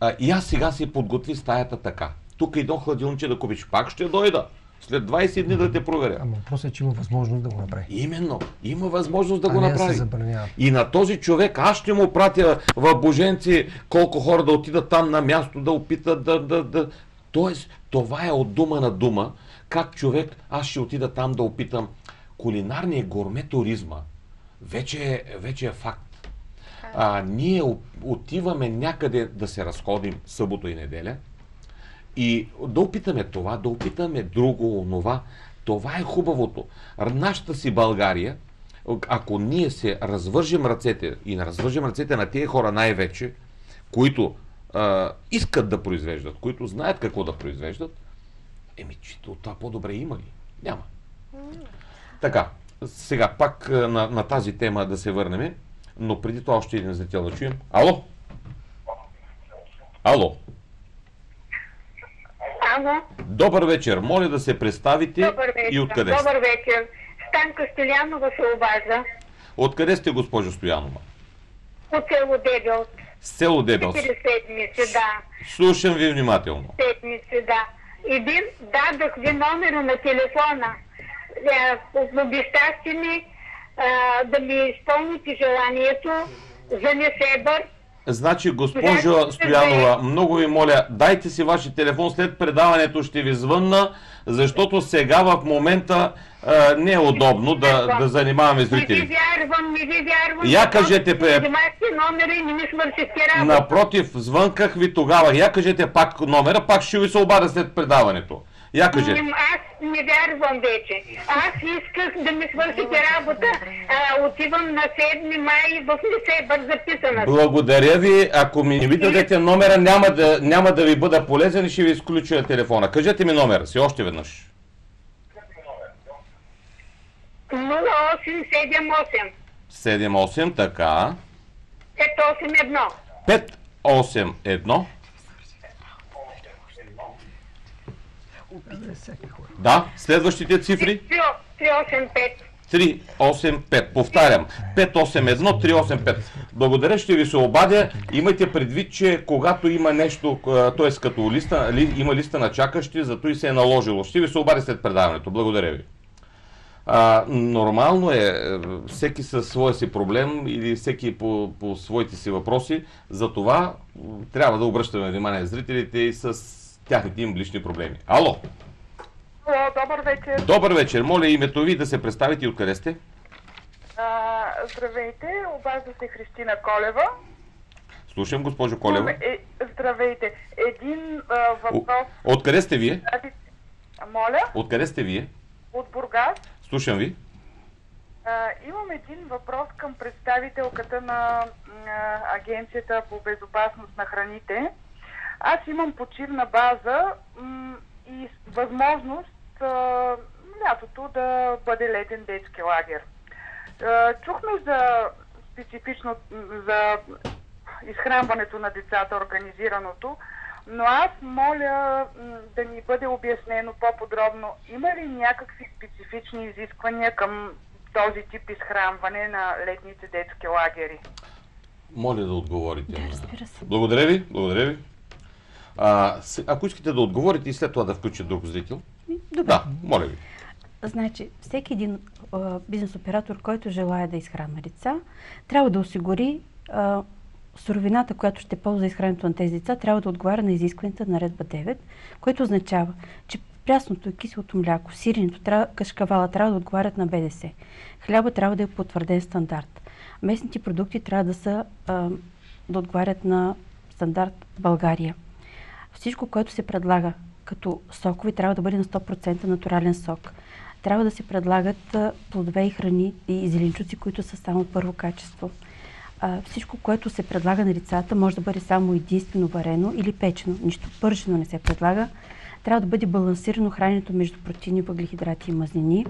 А, и аз сега си подготви стаята така. Тук едно хладилниче да купиш. Пак ще дойда. След 20 дни да те проверя. Ама въпросът е, че има възможност да го направи. Именно. Има възможност да а го да направи. забранява. И на този човек аз ще му пратя в Боженци колко хора да отидат там на място, да опитат да, да, да... Тоест, това е от дума на дума, как човек, аз ще отида там да опитам. Кулинарния гурме туризма вече е, вече е факт. А, ние отиваме някъде да се разходим събота и неделя и да опитаме това, да опитаме друго, онова. Това е хубавото. Нашата си България, ако ние се развържем ръцете и не развържем ръцете на тези хора най-вече, които а, искат да произвеждат, които знаят какво да произвеждат, еми, че от това по-добре има ли? Няма. Така, сега пак на, на тази тема да се върнем, но преди това още един зрител да чуем. Ало? Ало? Ало, Добър вечер. Моля да се представите и откъде сте. Добър вечер. Станка Стилянова се обажда Откъде сте, госпожо Стоянова? от село Дебел. С село Дебел. Четири седмици, да. Слушам ви внимателно. Седмици, да. Един дадах ви номера на телефона а, обещахте ми а, да ми изпълните желанието за Несебър. Значи, госпожо Стоянова, много ви моля, дайте си вашия телефон, след предаването ще ви звънна, защото сега в момента а, не е удобно да, да занимаваме зрители. Я кажете, пе-. Напротив, звънках ви тогава. Я кажете пак номера, пак ще ви се обадя след предаването. Я. М, Аз не вярвам вече. Аз исках да ми свършите работа. А, отивам на 7 май в Несебър записана. Благодаря ви. Ако ми не ви дадете номера, няма да, няма да ви бъда полезен и ще ви изключа телефона. Кажете ми номера си още веднъж. 0878 78, така. 581 581. Да, следващите цифри. 385 385. Повтарям. 581-385. Благодаря, ще ви се обадя. Имайте предвид, че когато има нещо, т.е. като листа, ли, има листа на чакащи, зато и се е наложило. Ще ви се обадя след предаването. Благодаря ви. А, нормално е е, всеки със своя си проблем или всеки по, по своите си въпроси. Затова м, трябва да обръщаме внимание зрителите и с тяхните им лични проблеми. Ало! Алло, добър вечер. Добър вечер. Моля името ви да се представите и откъде сте? А, здравейте, обажда се Христина Колева. Слушам, госпожо Колева. Е, здравейте. Един а, О, въпрос. Откъде сте вие? А, Моля, Откъде сте вие? от Бургас. Слушам ви. А, имам един въпрос към представителката на, на Агенцията по безопасност на храните. Аз имам почивна база м- и възможност а, лятото да бъде летен детски лагер. А, чухме за специфично за изхранването на децата, организираното, но аз моля м, да ни бъде обяснено по-подробно, има ли някакви специфични изисквания към този тип изхранване на летните детски лагери? Моля да отговорите. Да, разбира се. Благодаря ви. Благодаря ви. А, ако искате да отговорите и след това да включите друг зрител. Добре. Да, моля ви. Значи, всеки един а, бизнес оператор, който желая да изхранва деца, трябва да осигури а, суровината, която ще ползва изхранването на тези деца, трябва да отговаря на изискванията на наредба 9, което означава, че прясното и киселото мляко, сиренето, трябва, кашкавала трябва да отговарят на БДС. Хляба трябва да е потвърден стандарт. Местните продукти трябва да са а, да отговарят на стандарт България. Всичко, което се предлага като сокови, трябва да бъде на 100% натурален сок. Трябва да се предлагат плодове и храни и зеленчуци, които са само първо качество. Всичко, което се предлага на децата, може да бъде само единствено варено или печено. Нищо пържено не се предлага. Трябва да бъде балансирано храненето между протеини, въглехидрати и мазнини,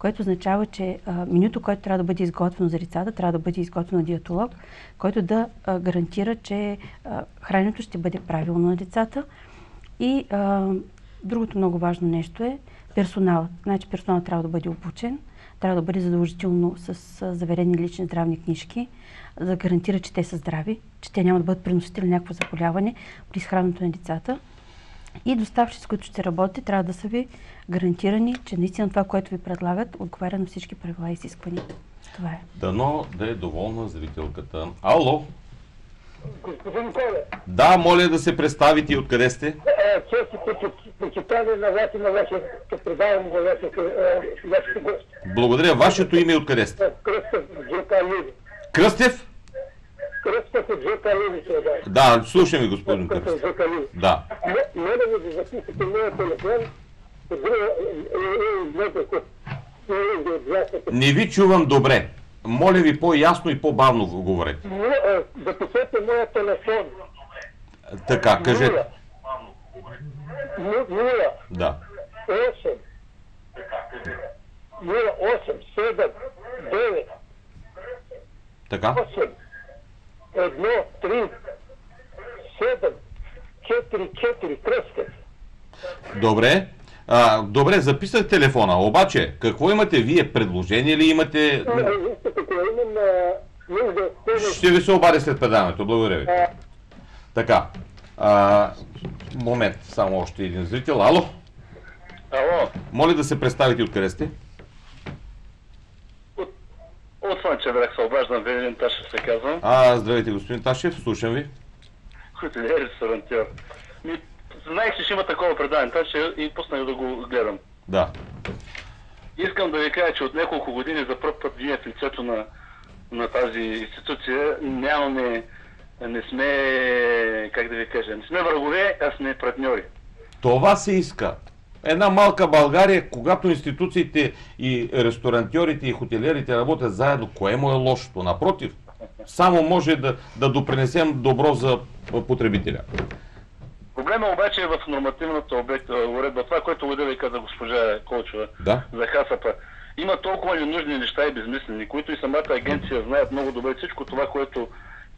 което означава, че а, менюто, което трябва да бъде изготвено за децата, трябва да бъде изготвено от диетолог, който да а, гарантира, че а, храненето ще бъде правилно на децата. И а, другото много важно нещо е персоналът. Значи персоналът трябва да бъде обучен, трябва да бъде задължително с а, заверени лични здравни книжки, да гарантира, че те са здрави, че те няма да бъдат преносители на някакво заболяване при изхранването на децата. И доставчици, с които ще работите, трябва да са ви гарантирани, че наистина това, което ви предлагат, отговаря на всички правила и изисквания. Това е. Дано да е доволна зрителката. Ало! Господин Коле, Да, моля да се представите и откъде сте. е, честите почитали на вас и на вашето предаване, на вашето, е, вашето гости. Благодаря. Вашето име и откъде сте? Кръстът Джека Ливи. Кръстев? Кръстът от Джека Ливи се да. Да, слушам ви, господин. Джека Ливи. Да. Моля ви да записате моя телефон, е, е. Не ви чувам добре. Моля ви по-ясно и по-бавно го говорете. Е, Записете моя телефон. Така, кажете. Нула. Ну- Нула. Да. 8. 0, 8, 7, 9, Така? 8, 1, 3, 7, 4, 4, кръстът. Добре. А, добре, записах телефона. Обаче, какво имате вие? Предложение ли имате? Помощ. Ще ви се обадя след предаването. Благодаря ви. Така. А, момент, само още един зрител. Ало? Ало, Моля да се представите откъде сте. Слънчев се обаждам, Велин Ташев се казвам. А, здравейте, господин Ташев, слушам ви. Хотелиер, ресторантьор. Ми, знаех, че ще има такова предаване, така че и пуснах да го гледам. Да. Искам да ви кажа, че от няколко години за първ път вие в лицето на, на тази институция нямаме, не сме, как да ви кажа, не сме врагове, а сме партньори. Това се иска. Една малка България, когато институциите и ресторантьорите и хотелиерите работят заедно, кое му е лошото? Напротив, само може да, да допринесем добро за потребителя. Проблема обаче е в нормативната обект, уредба. Това, което го ви каза госпожа Колчева Да. за Хасапа. Има толкова ненужни неща и безмислени, които и самата агенция знаят много добре. Всичко това, което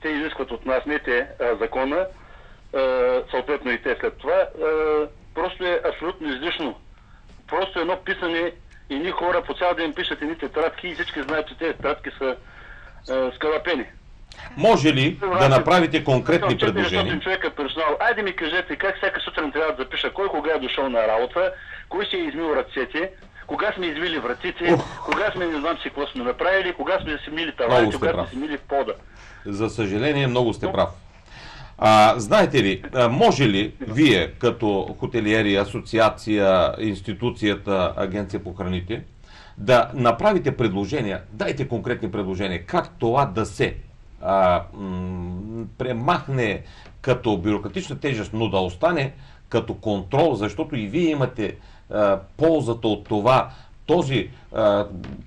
те изискват от нас, не те, а закона, а, съответно и те след това, а, просто е абсолютно излишно. Просто едно писане и ни хора по цял ден пишат едни тетрадки и всички знаят, че тези тетрадки са а, скалапени. Може ли да направите конкретни 400 предложения? човека персонал. Айде ми кажете как всяка сутрин трябва да запиша кой кога е дошъл на работа, кой си е измил ръцете, кога сме извили вратите, кога сме не знам си какво сме направили, кога сме си мили таваните, кога сме си мили пода. За съжаление, много сте прав. А, знаете ли, може ли вие, като хотелиери, асоциация, институцията, агенция по храните, да направите предложения, дайте конкретни предложения, как това да се а, м- премахне като бюрократична тежест, но да остане като контрол, защото и вие имате а, ползата от това този а,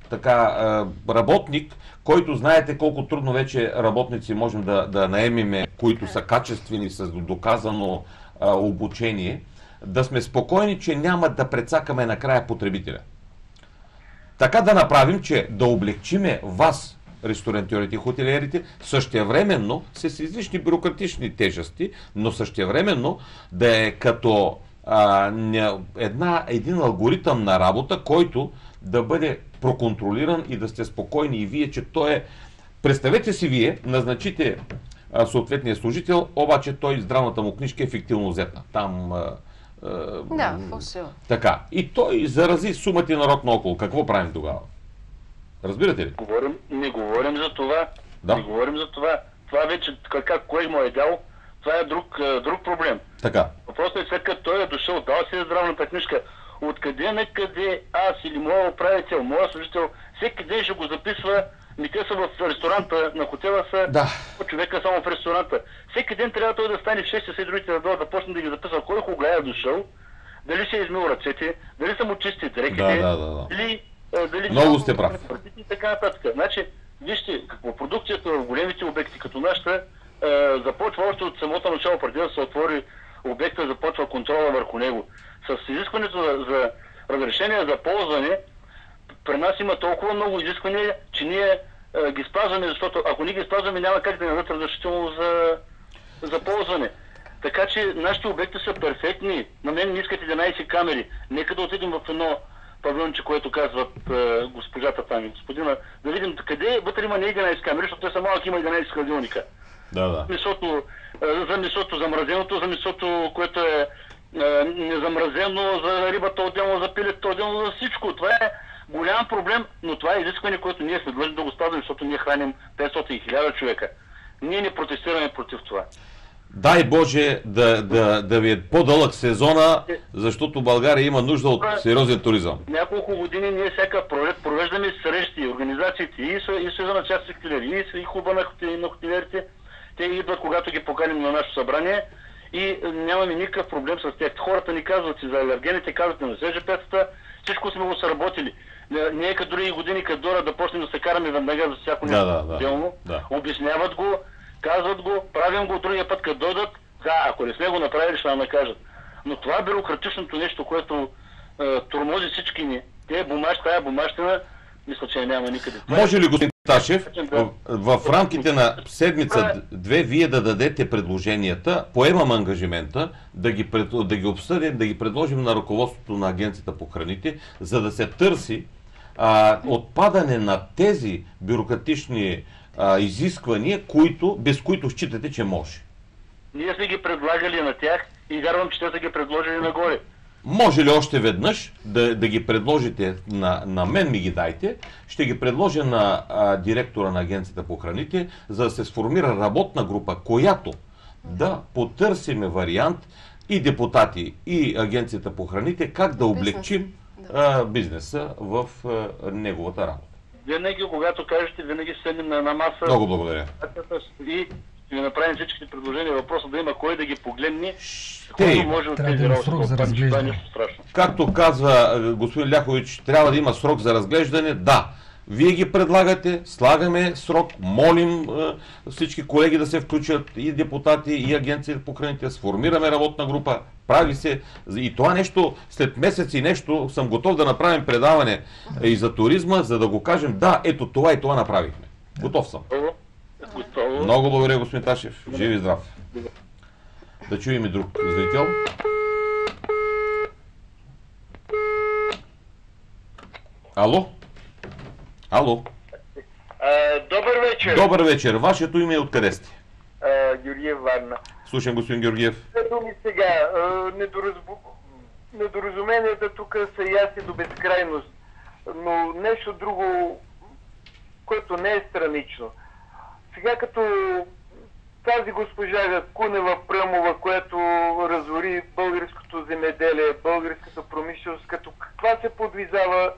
така, а, работник, който знаете колко трудно вече работници можем да, да наемиме, които са качествени с доказано а, обучение, да сме спокойни, че няма да прецакаме накрая потребителя. Така да направим, че да облегчиме вас, ресторантьорите и хотелиерите, същевременно с излишни бюрократични тежести, но същевременно да е като а, не, една, един алгоритъм на работа, който да бъде проконтролиран и да сте спокойни и вие, че той е... Представете си вие, назначите а, съответния служител, обаче той здравната му книжка е фиктивно взета. Там а, а, Да, фалшиво. така. И той зарази сумата и народ наоколо. Какво правим тогава? Разбирате ли? Говорим, не говорим за това. Да. Не говорим за това. Това вече, как, как кой му е дал, това е друг, друг проблем. Така. Въпросът е след като той е дошъл, дал си здравната книжка, откъде на къде аз или моя управител, моя служител, всеки ден ще го записва, ми те са в ресторанта на хотела са, Да. човека само в ресторанта. Всеки ден трябва той да стане в 6 часа и другите да дойдат да почне да ги записва кой кога е дошъл, дали си е измил ръцете, дали са му чисти дрехите, Да, да, да, да. дали, дали Много сте прав. И така нататък. Значи, вижте, какво продукцията в големите обекти, като нашата, започва още от самото начало, преди да се отвори обекта, започва контрола върху него. С изискването за, за разрешение за ползване, при нас има толкова много изисквания, че ние а, ги спазваме, защото ако не ги спазваме, няма как да ни дадат разрешително за, за ползване. Така че нашите обекти са перфектни. На мен не искат 11 камери. Нека да отидем в едно павилонче, което казват е, госпожата там господина, да видим къде вътре има не 11 камери, защото те са малки, има 11 хладилника. Да, да. Месото, е, за месото замразеното, за месото, което е, е незамразено, за рибата отделно, за пилето отделно, за всичко. Това е голям проблем, но това е изискване, което ние сме длъжни да го спазваме, защото ние храним 500 и 1000 човека. Ние не протестираме против това. Дай Боже да, да, да ви е по-дълъг сезона, защото България има нужда от сериозен туризъм. няколко години ние всяка пролет провеждаме срещи, организациите и, и Съюза на частни хотелиери, и, и клуба на, хотелиерите. Те идват, когато ги поканим на нашето събрание и е, нямаме никакъв проблем с тях. Хората ни казват и за алергените, казват не се жпетата, всичко сме го сработили. Не, не е като други години, като Дора да почнем да се караме веднага за всяко нещо да, да. отделно. Да. Обясняват го, казват го, правим го другия път, като дойдат. Да, ако не сме го направили, ще нам накажат. Но това бюрократичното нещо, което е, тормози всички ни, те бумаж, тая бумащина, мисля, че няма никъде. Е- Може ли, господин Ташев, в, в рамките на седмица-две, вие да дадете предложенията, поемам ангажимента да ги, да ги обсъдим, да ги предложим на ръководството на Агенцията по храните, за да се търси а, отпадане на тези бюрократични а, изисквания, които, без които считате, че може. Ние сме ги предлагали на тях и вярвам, че те са ги предложили нагоре. Може ли още веднъж да, да ги предложите на, на мен ми ги дайте, ще ги предложа на а, директора на Агенцията по храните, за да се сформира работна група, която да потърсиме вариант и депутати, и Агенцията по храните, как да облегчим а, бизнеса в а, неговата работа. Винаги, когато кажете, винаги ще седнем на една маса. Много благодаря. И ще ви направим всичките предложения. Въпросът да има кой да ги погледне. Който може от тези работи срок за е разглеждане. нещо страшно. както казва а, господин Ляхович, трябва да има срок за разглеждане. Да, вие ги предлагате, слагаме срок, молим а, всички колеги да се включат, и депутати, и агенцията по храните, сформираме работна група, прави се. И това нещо, след месец и нещо, съм готов да направим предаване и за туризма, за да го кажем, да, ето това и това направихме. Готов съм. Готово? Много благодаря, господин Ташев. Жив и здрав. Да чуем и друг зрител. Ало? Ало? А, добър вечер. Добър вечер. Вашето име е откъде сте? А, Георгиев Варна. Слушам, господин Георгиев. Думи сега. А, недоразбо... Недоразуменията тук са ясни до безкрайност. Но нещо друго, което не е странично. Сега като тази госпожа Кунева Пръмова, която разори българското земеделие, българската промишленост, като каква се подвизава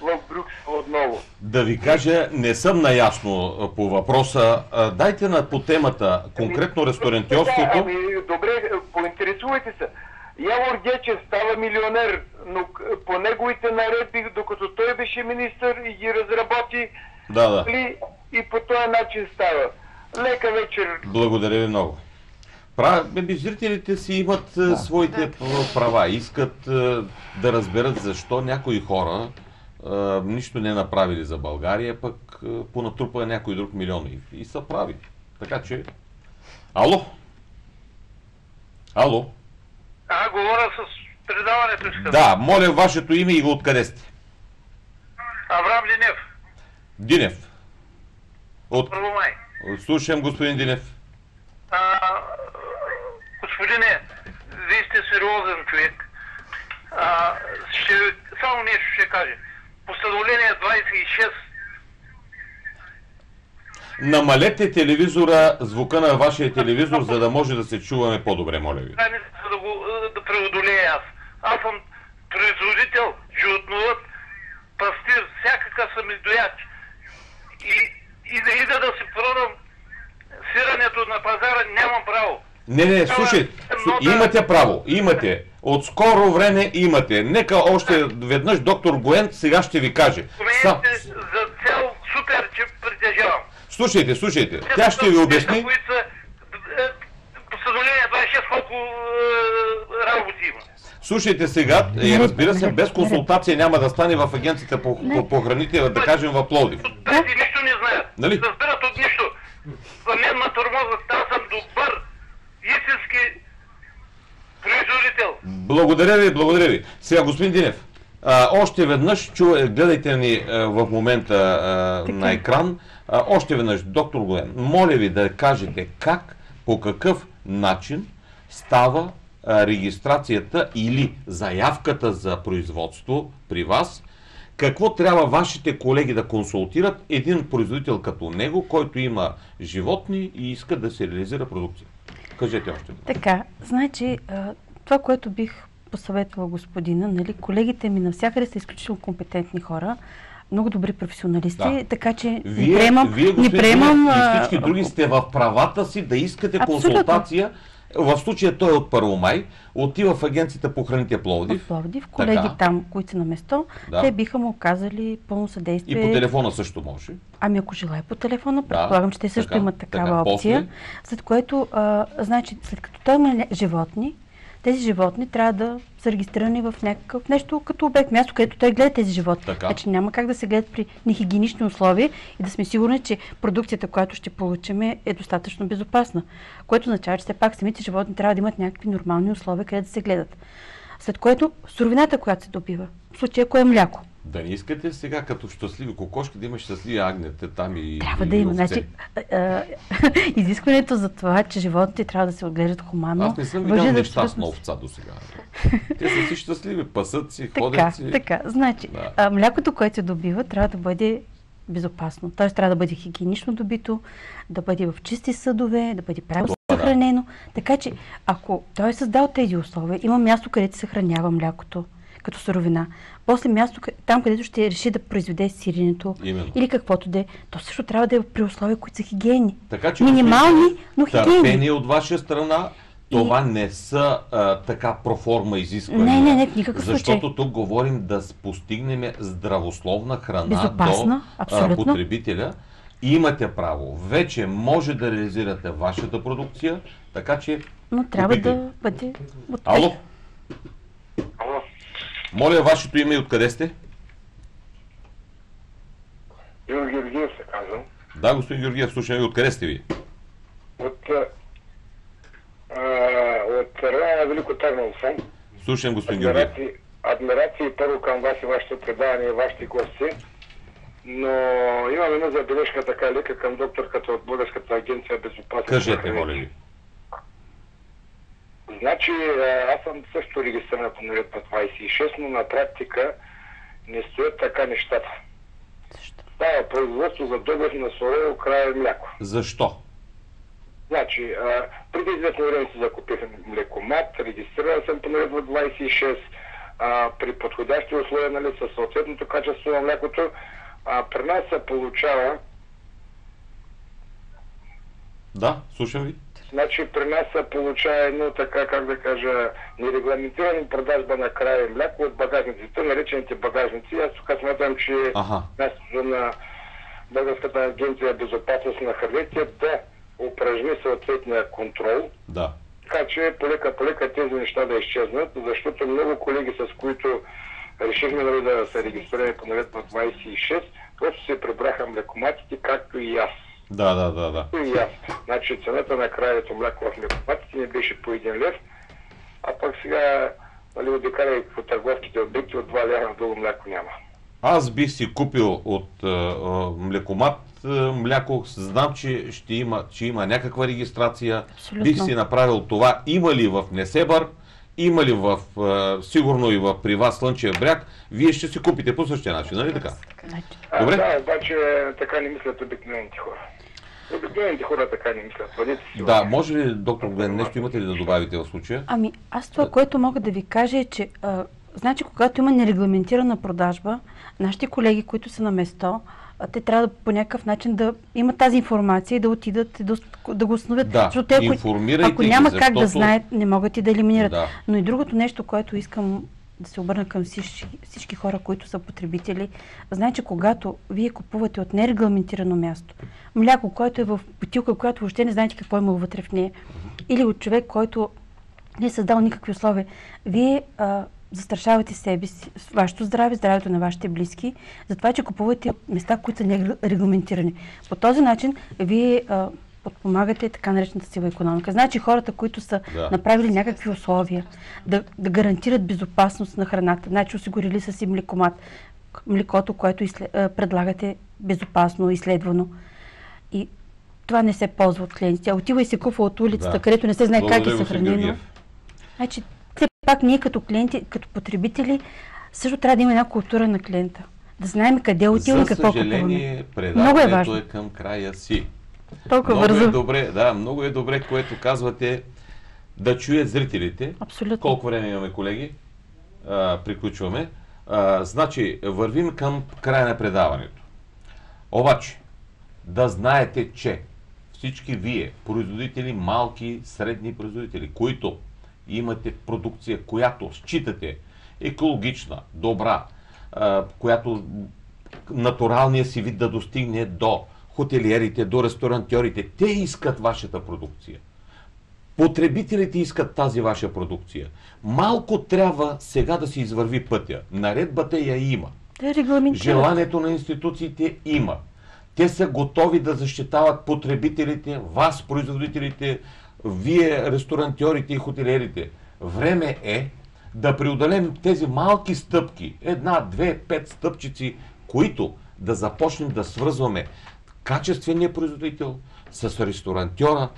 в Брюксел отново. Да ви кажа, не съм наясно по въпроса. Дайте на по темата, конкретно Ами, ресторантьорството. Ами, добре, поинтересувайте се. Явор Гечев става милионер, но по неговите наредби, докато той беше министър и ги разработи, Да, да. и по този начин става. Лека вечер. Благодаря ви много. Зрителите си имат да. своите права. Искат е, да разберат защо някои хора е, нищо не направили за България, пък е, понатрупа някой друг милион. И, и са прави. Така че... Ало? Ало? А, говоря с предаването. Ще Да, моля вашето име и го откъде сте. Аврам Динев, Динев. От... Първомай. Слушам, господин Динев. А, господине, вие сте сериозен човек. А, ще, само нещо ще кажа. Постановление 26 Намалете телевизора, звука на вашия телевизор, за да може да се чуваме по-добре, моля ви. граница да го е, да преодолея аз. Аз съм производител, животновъд, пастир, всякакъв съм издояч. И, и да ида да си продам сирането на пазара нямам право. Не, не, слушай, слу- имате право, имате. От скоро време имате. Нека още веднъж доктор Гоен сега ще ви каже. Са, Промените за цял супер, че притежавам. слушайте, слушайте, тя ще ви обясни. Е, Постановление 26 колко е, работи има. Слушайте сега, и разбира се, без консултация няма да стане в агенцията по, по, по храните, да кажем в Пловдив. Тези нищо не знаят. Нали? Разбират от нищо. За мен ма тормозът, аз съм добър, истински производител. Благодаря ви, благодаря ви. Сега, господин Динев, а, още веднъж, чува, гледайте ни а, в момента а, на екран, а, още веднъж, доктор Гоен, моля ви да кажете как, по какъв начин става регистрацията или заявката за производство при вас, какво трябва вашите колеги да консултират един производител като него, който има животни и иска да се реализира продукция. Кажете още. Така, значи, това, което бих посъветвала господина, нали, колегите ми навсякъде са изключително компетентни хора, много добри професионалисти, Да. така че не Вие, приемам, вие не господин приемам Динев, а, и всички други сте в правата си да искате Абсолютно. консултация. В случая той е от Първомай, отива в агенцията по храните Пловдив от Пловдив, колеги Така. там, които са на место, Да. те биха му оказали пълно и съдействие. по телефона също може. Ами ако желая по телефона, предполагам, че те също така, имат такава така. опция. После? След което, а, значи, след като той има животни, тези животни трябва да са регистрирани в някакъв нещо като обект, място, където той гледа тези животни. Така. Значи няма как да се гледат при нехигиенични условия и да сме сигурни, че продукцията, която ще получим е достатъчно безопасна. Което означава, че все пак самите животни трябва да имат някакви нормални условия, където да се гледат. След което суровината, която се добива, в случая ако е мляко, Да не искате сега като щастливи кокошки да има щастливи агнета там и Трябва и да има. Значи, а, а, изискването за това, че животните трябва да се отглеждат хуманно. Аз не съм видял нещастна овца до сега. Те са си щастливи, пасат си, Така, ходят си. така. Значи, Да. а, млякото, което се добива, трябва да бъде безопасно. Тоест трябва да бъде хигиенично добито, да бъде в чисти съдове, да бъде правилно съхранено. Така че, ако той е създал тези условия, има място, където се съхранява млякото като суровина. После място, там, където ще реши да произведе сиренето Именно. или каквото да е, то също трябва да е при условия, които са хигиени. Така че Минимални, но хигиени. търпение от ваша страна. Това не са а, така проформа изисквания. Не, не, не, в никакъв случай. Защото тук говорим да постигнем здравословна храна Безопасна, до а, потребителя. И имате право. Вече може да реализирате вашата продукция, така че... Но трябва купите. да бъде? Ало, Моля, вашето име и откъде сте? Иван Георгиев се казвам. Да, господин Георгиев, слушаме ви. Откъде сте ви? От, а, от района на Велико Търново съм. Слушам, господин Георгиев. Адмирации, първо към вас и вашето предаване и вашите гости. Но имам една забележка така лека към докторката от Българската агенция безопасност. Кажете, моля ви. Значи, а, аз съм също регистриран по наредба 26, но на практика не стоят така нещата. Защо? Става производство за добив на сурово края мляко. Защо? Значи, а, преди известно време си закупих млекомат, регистриран съм по наредба 26, а, при подходящи условия, нали, със съответното качество на млякото, а, при нас се получава, Да, слушам ви. Значи при нас се получава едно така, как да кажа, нерегламентирана продажба на края мляко от багажниците, наречените багажници. Аз тук смятам, че Аха. мястото на Българската агенция безопасност на храните да упражни съответния контрол, Да. така че полека полека тези неща да изчезнат, защото много колеги, с които решихме нали, да се регистрираме по наредба 26, просто се прибраха млекоматите, както и аз. Да, да, да, да. И аз. Значи цената на краето мляко в млекоматите не беше по един лев, а пък сега нали, обикаляй по търговските обекти от 2 лева надолу мляко няма. Аз бих си купил от а, а, млекомат а, мляко, знам, че ще има, че има някаква регистрация. Абсолютно. Бих си направил това. Има ли в Несебър, има ли в, а, сигурно и в при вас Слънчев бряг, вие ще си купите по същия начин, нали така? Значи, А, Добре. Да, обаче така не мислят обикновените хора. Обикновените хора така не мислят. Бъдете си. Да, може ли, доктор Глен, нещо имате ли да добавите в случая? Ами, аз това, което мога да ви кажа е, че а, значи, когато има нерегламентирана продажба, нашите колеги, които са на место, те трябва да, по някакъв начин да имат тази информация и да отидат и да, да го установят. Да, Защото те, ако, ако ги, няма как да защото- знаят, не могат и да елиминират. Да. Но и другото нещо, което искам да се обърна към всички, всички хора, които са потребители, знае, че когато вие купувате от нерегламентирано място, мляко, което е в бутилка, която въобще не знаете какво има вътре в нея, или от човек, който не е създал никакви условия, вие а, застрашавате себе си, вашето здраве, здравето на вашите близки, за това, че купувате места, които са нерегламентирани. По този начин вие а, подпомагате така наречената сива економика. Значи хората, които са Да. направили някакви условия да, да гарантират безопасност на храната, значи осигурили са си млекомат, млекото, което изслед, а, предлагате безопасно, изследвано. И това не се ползва от клиентите. А отива и се купва от улицата, Да. където не се знае как Благодаря, е господин съхранено. Значи, все пак ние като клиенти, като потребители, също трябва да има една култура на клиента. Да знаем къде отиваме За какво купуваме. съжаление, Много е предаването важно. е към края си. Толкова Много бързо. е добре, да, много е добре, което казвате да чуят зрителите. Абсолютно. Колко време имаме, колеги? А, приключваме. А, значи, вървим към края на предаването. Обаче, да знаете, че всички вие, производители, малки, средни производители, които имате продукция, която считате екологична, добра, която натуралния си вид да достигне до хотелиерите, до ресторантьорите, те искат вашата продукция. Потребителите искат тази ваша продукция. Малко трябва сега да се извърви пътя. Наредбата я има. Желанието на институциите има. Те са готови да защитават потребителите, вас, производителите, вие, ресторантьорите и хотелиерите. Време е да преодолем тези малки стъпки, една, две, пет стъпчици, които да започнем да свързваме качествения производител с ресторантьора,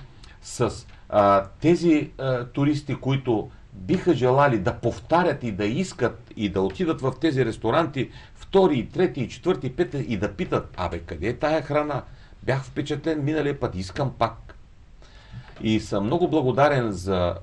с а, тези а, туристи, които биха желали да повтарят и да искат и да отидат в тези ресторанти втори, трети, четвърти, пети и да питат, абе, къде е тая храна? Бях впечатлен миналия път, искам пак. И съм много благодарен за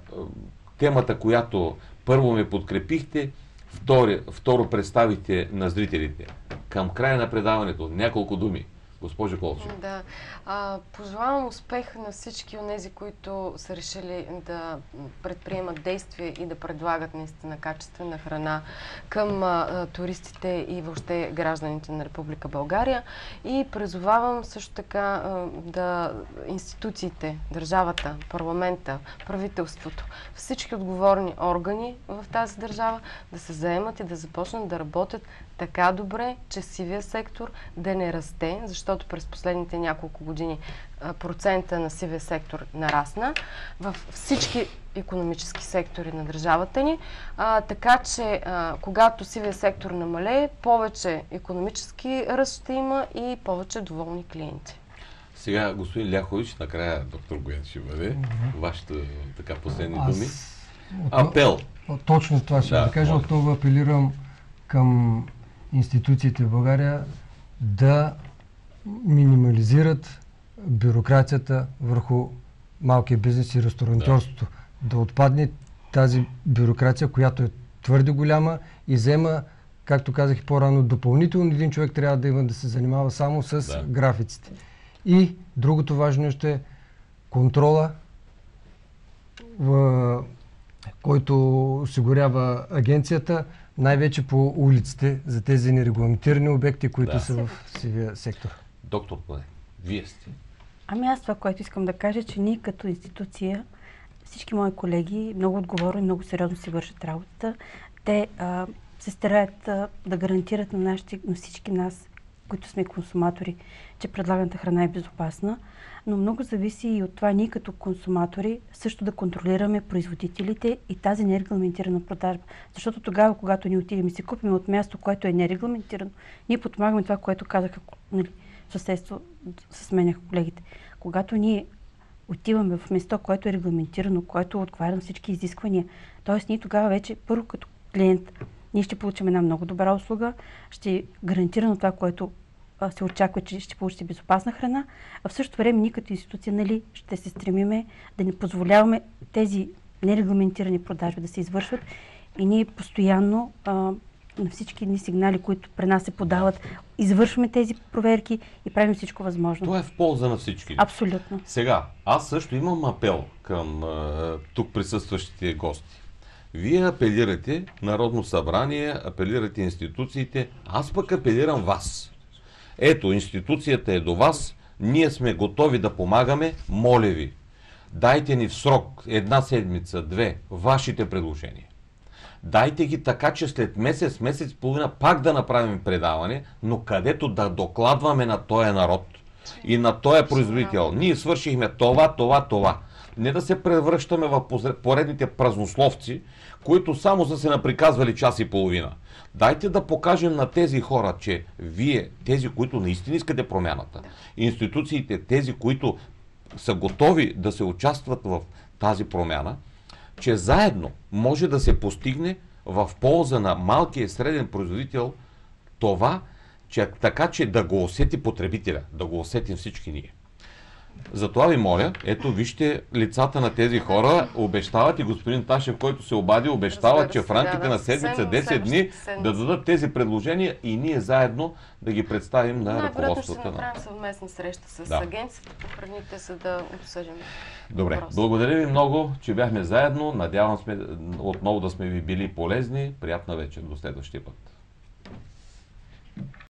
темата, която първо ме подкрепихте, второ, второ представихте на зрителите. Към края на предаването няколко думи. Госпожо Колчева. Да. А, пожелавам успех на всички от тези, които са решили да предприемат действия и да предлагат наистина качествена храна към а, туристите и въобще гражданите на Република България. И призовавам също така а, да институциите, държавата, парламента, правителството, всички отговорни органи в тази държава да се заемат и да започнат да работят така добре, че сивия сектор да не расте, защото през последните няколко години процента на сивия сектор нарасна в всички економически сектори на държавата ни. А, така че, а, когато сивия сектор намалее, повече економически ръст ще има и повече доволни клиенти. Сега, господин Ляхович, накрая доктор Гоен ще бъде. Mm-hmm. Вашите така последни думи. Апел. Точно това ще да, да кажа. Отново апелирам към институциите в България да минимализират бюрокрацията върху малкия бизнес и ресторантьорството. Да. да отпадне тази бюрокрация, която е твърде голяма и взема, както казах и по-рано, допълнително един човек трябва да има да се занимава само с да. графиците. И другото важно нещо е контрола, в, който осигурява агенцията, най-вече по улиците за тези нерегламентирани обекти, които да. са в сивия сектор. Доктор Плане, вие сте. Ами аз това, което искам да кажа, че ние като институция, всички мои колеги много отговорно и много сериозно си вършат работата. Те а, се стараят а, да гарантират на, нашите, на всички нас, които сме консуматори, че предлаганата храна е безопасна но много зависи и от това ние като консуматори също да контролираме производителите и тази нерегламентирана продажба. Защото тогава, когато ни отидем и си купим от място, което е нерегламентирано, ние подпомагаме това, което казаха нали, съседство с мен колегите. Когато ние отиваме в место, което е регламентирано, което отговаря на всички изисквания, т.е. ние тогава вече първо като клиент ние ще получим една много добра услуга, ще гарантирано това, което се очаква, че ще получите безопасна храна, а в същото време ние като институция нали, ще се стремиме да не позволяваме тези нерегламентирани продажби да се извършват и ние постоянно а, на всички ни сигнали, които при нас се подават, извършваме тези проверки и правим всичко възможно. Това е в полза на всички. Абсолютно. Сега, аз също имам апел към а, тук присъстващите гости. Вие апелирате Народно събрание, апелирате институциите, аз пък апелирам вас. Ето, институцията е до вас, ние сме готови да помагаме, моля ви, дайте ни в срок, една седмица, две, вашите предложения. Дайте ги така, че след месец, месец и половина пак да направим предаване, но където да докладваме на този народ и на този производител. Ние свършихме това, това, това. Не да се превръщаме в поредните празнословци, които само са се наприказвали час и половина. Дайте да покажем на тези хора, че вие, тези, които наистина искате промяната, институциите, тези, които са готови да се участват в тази промяна, че заедно може да се постигне в полза на малкия и среден производител това, че, така че да го усети потребителя, да го усетим всички ние. Затова ви моля, ето вижте лицата на тези хора, обещават и господин Ташев, който се обади, обещава, че в рамките да, на седмица, 10 дни да дадат тези предложения и ние заедно да ги представим на ръководството. ще направим съвместна среща с да. агенцията по храните, за да обсъдим. Добре, въпроса. благодаря ви много, че бяхме заедно. Надявам се отново да сме ви били полезни. Приятна вечер. До следващия път.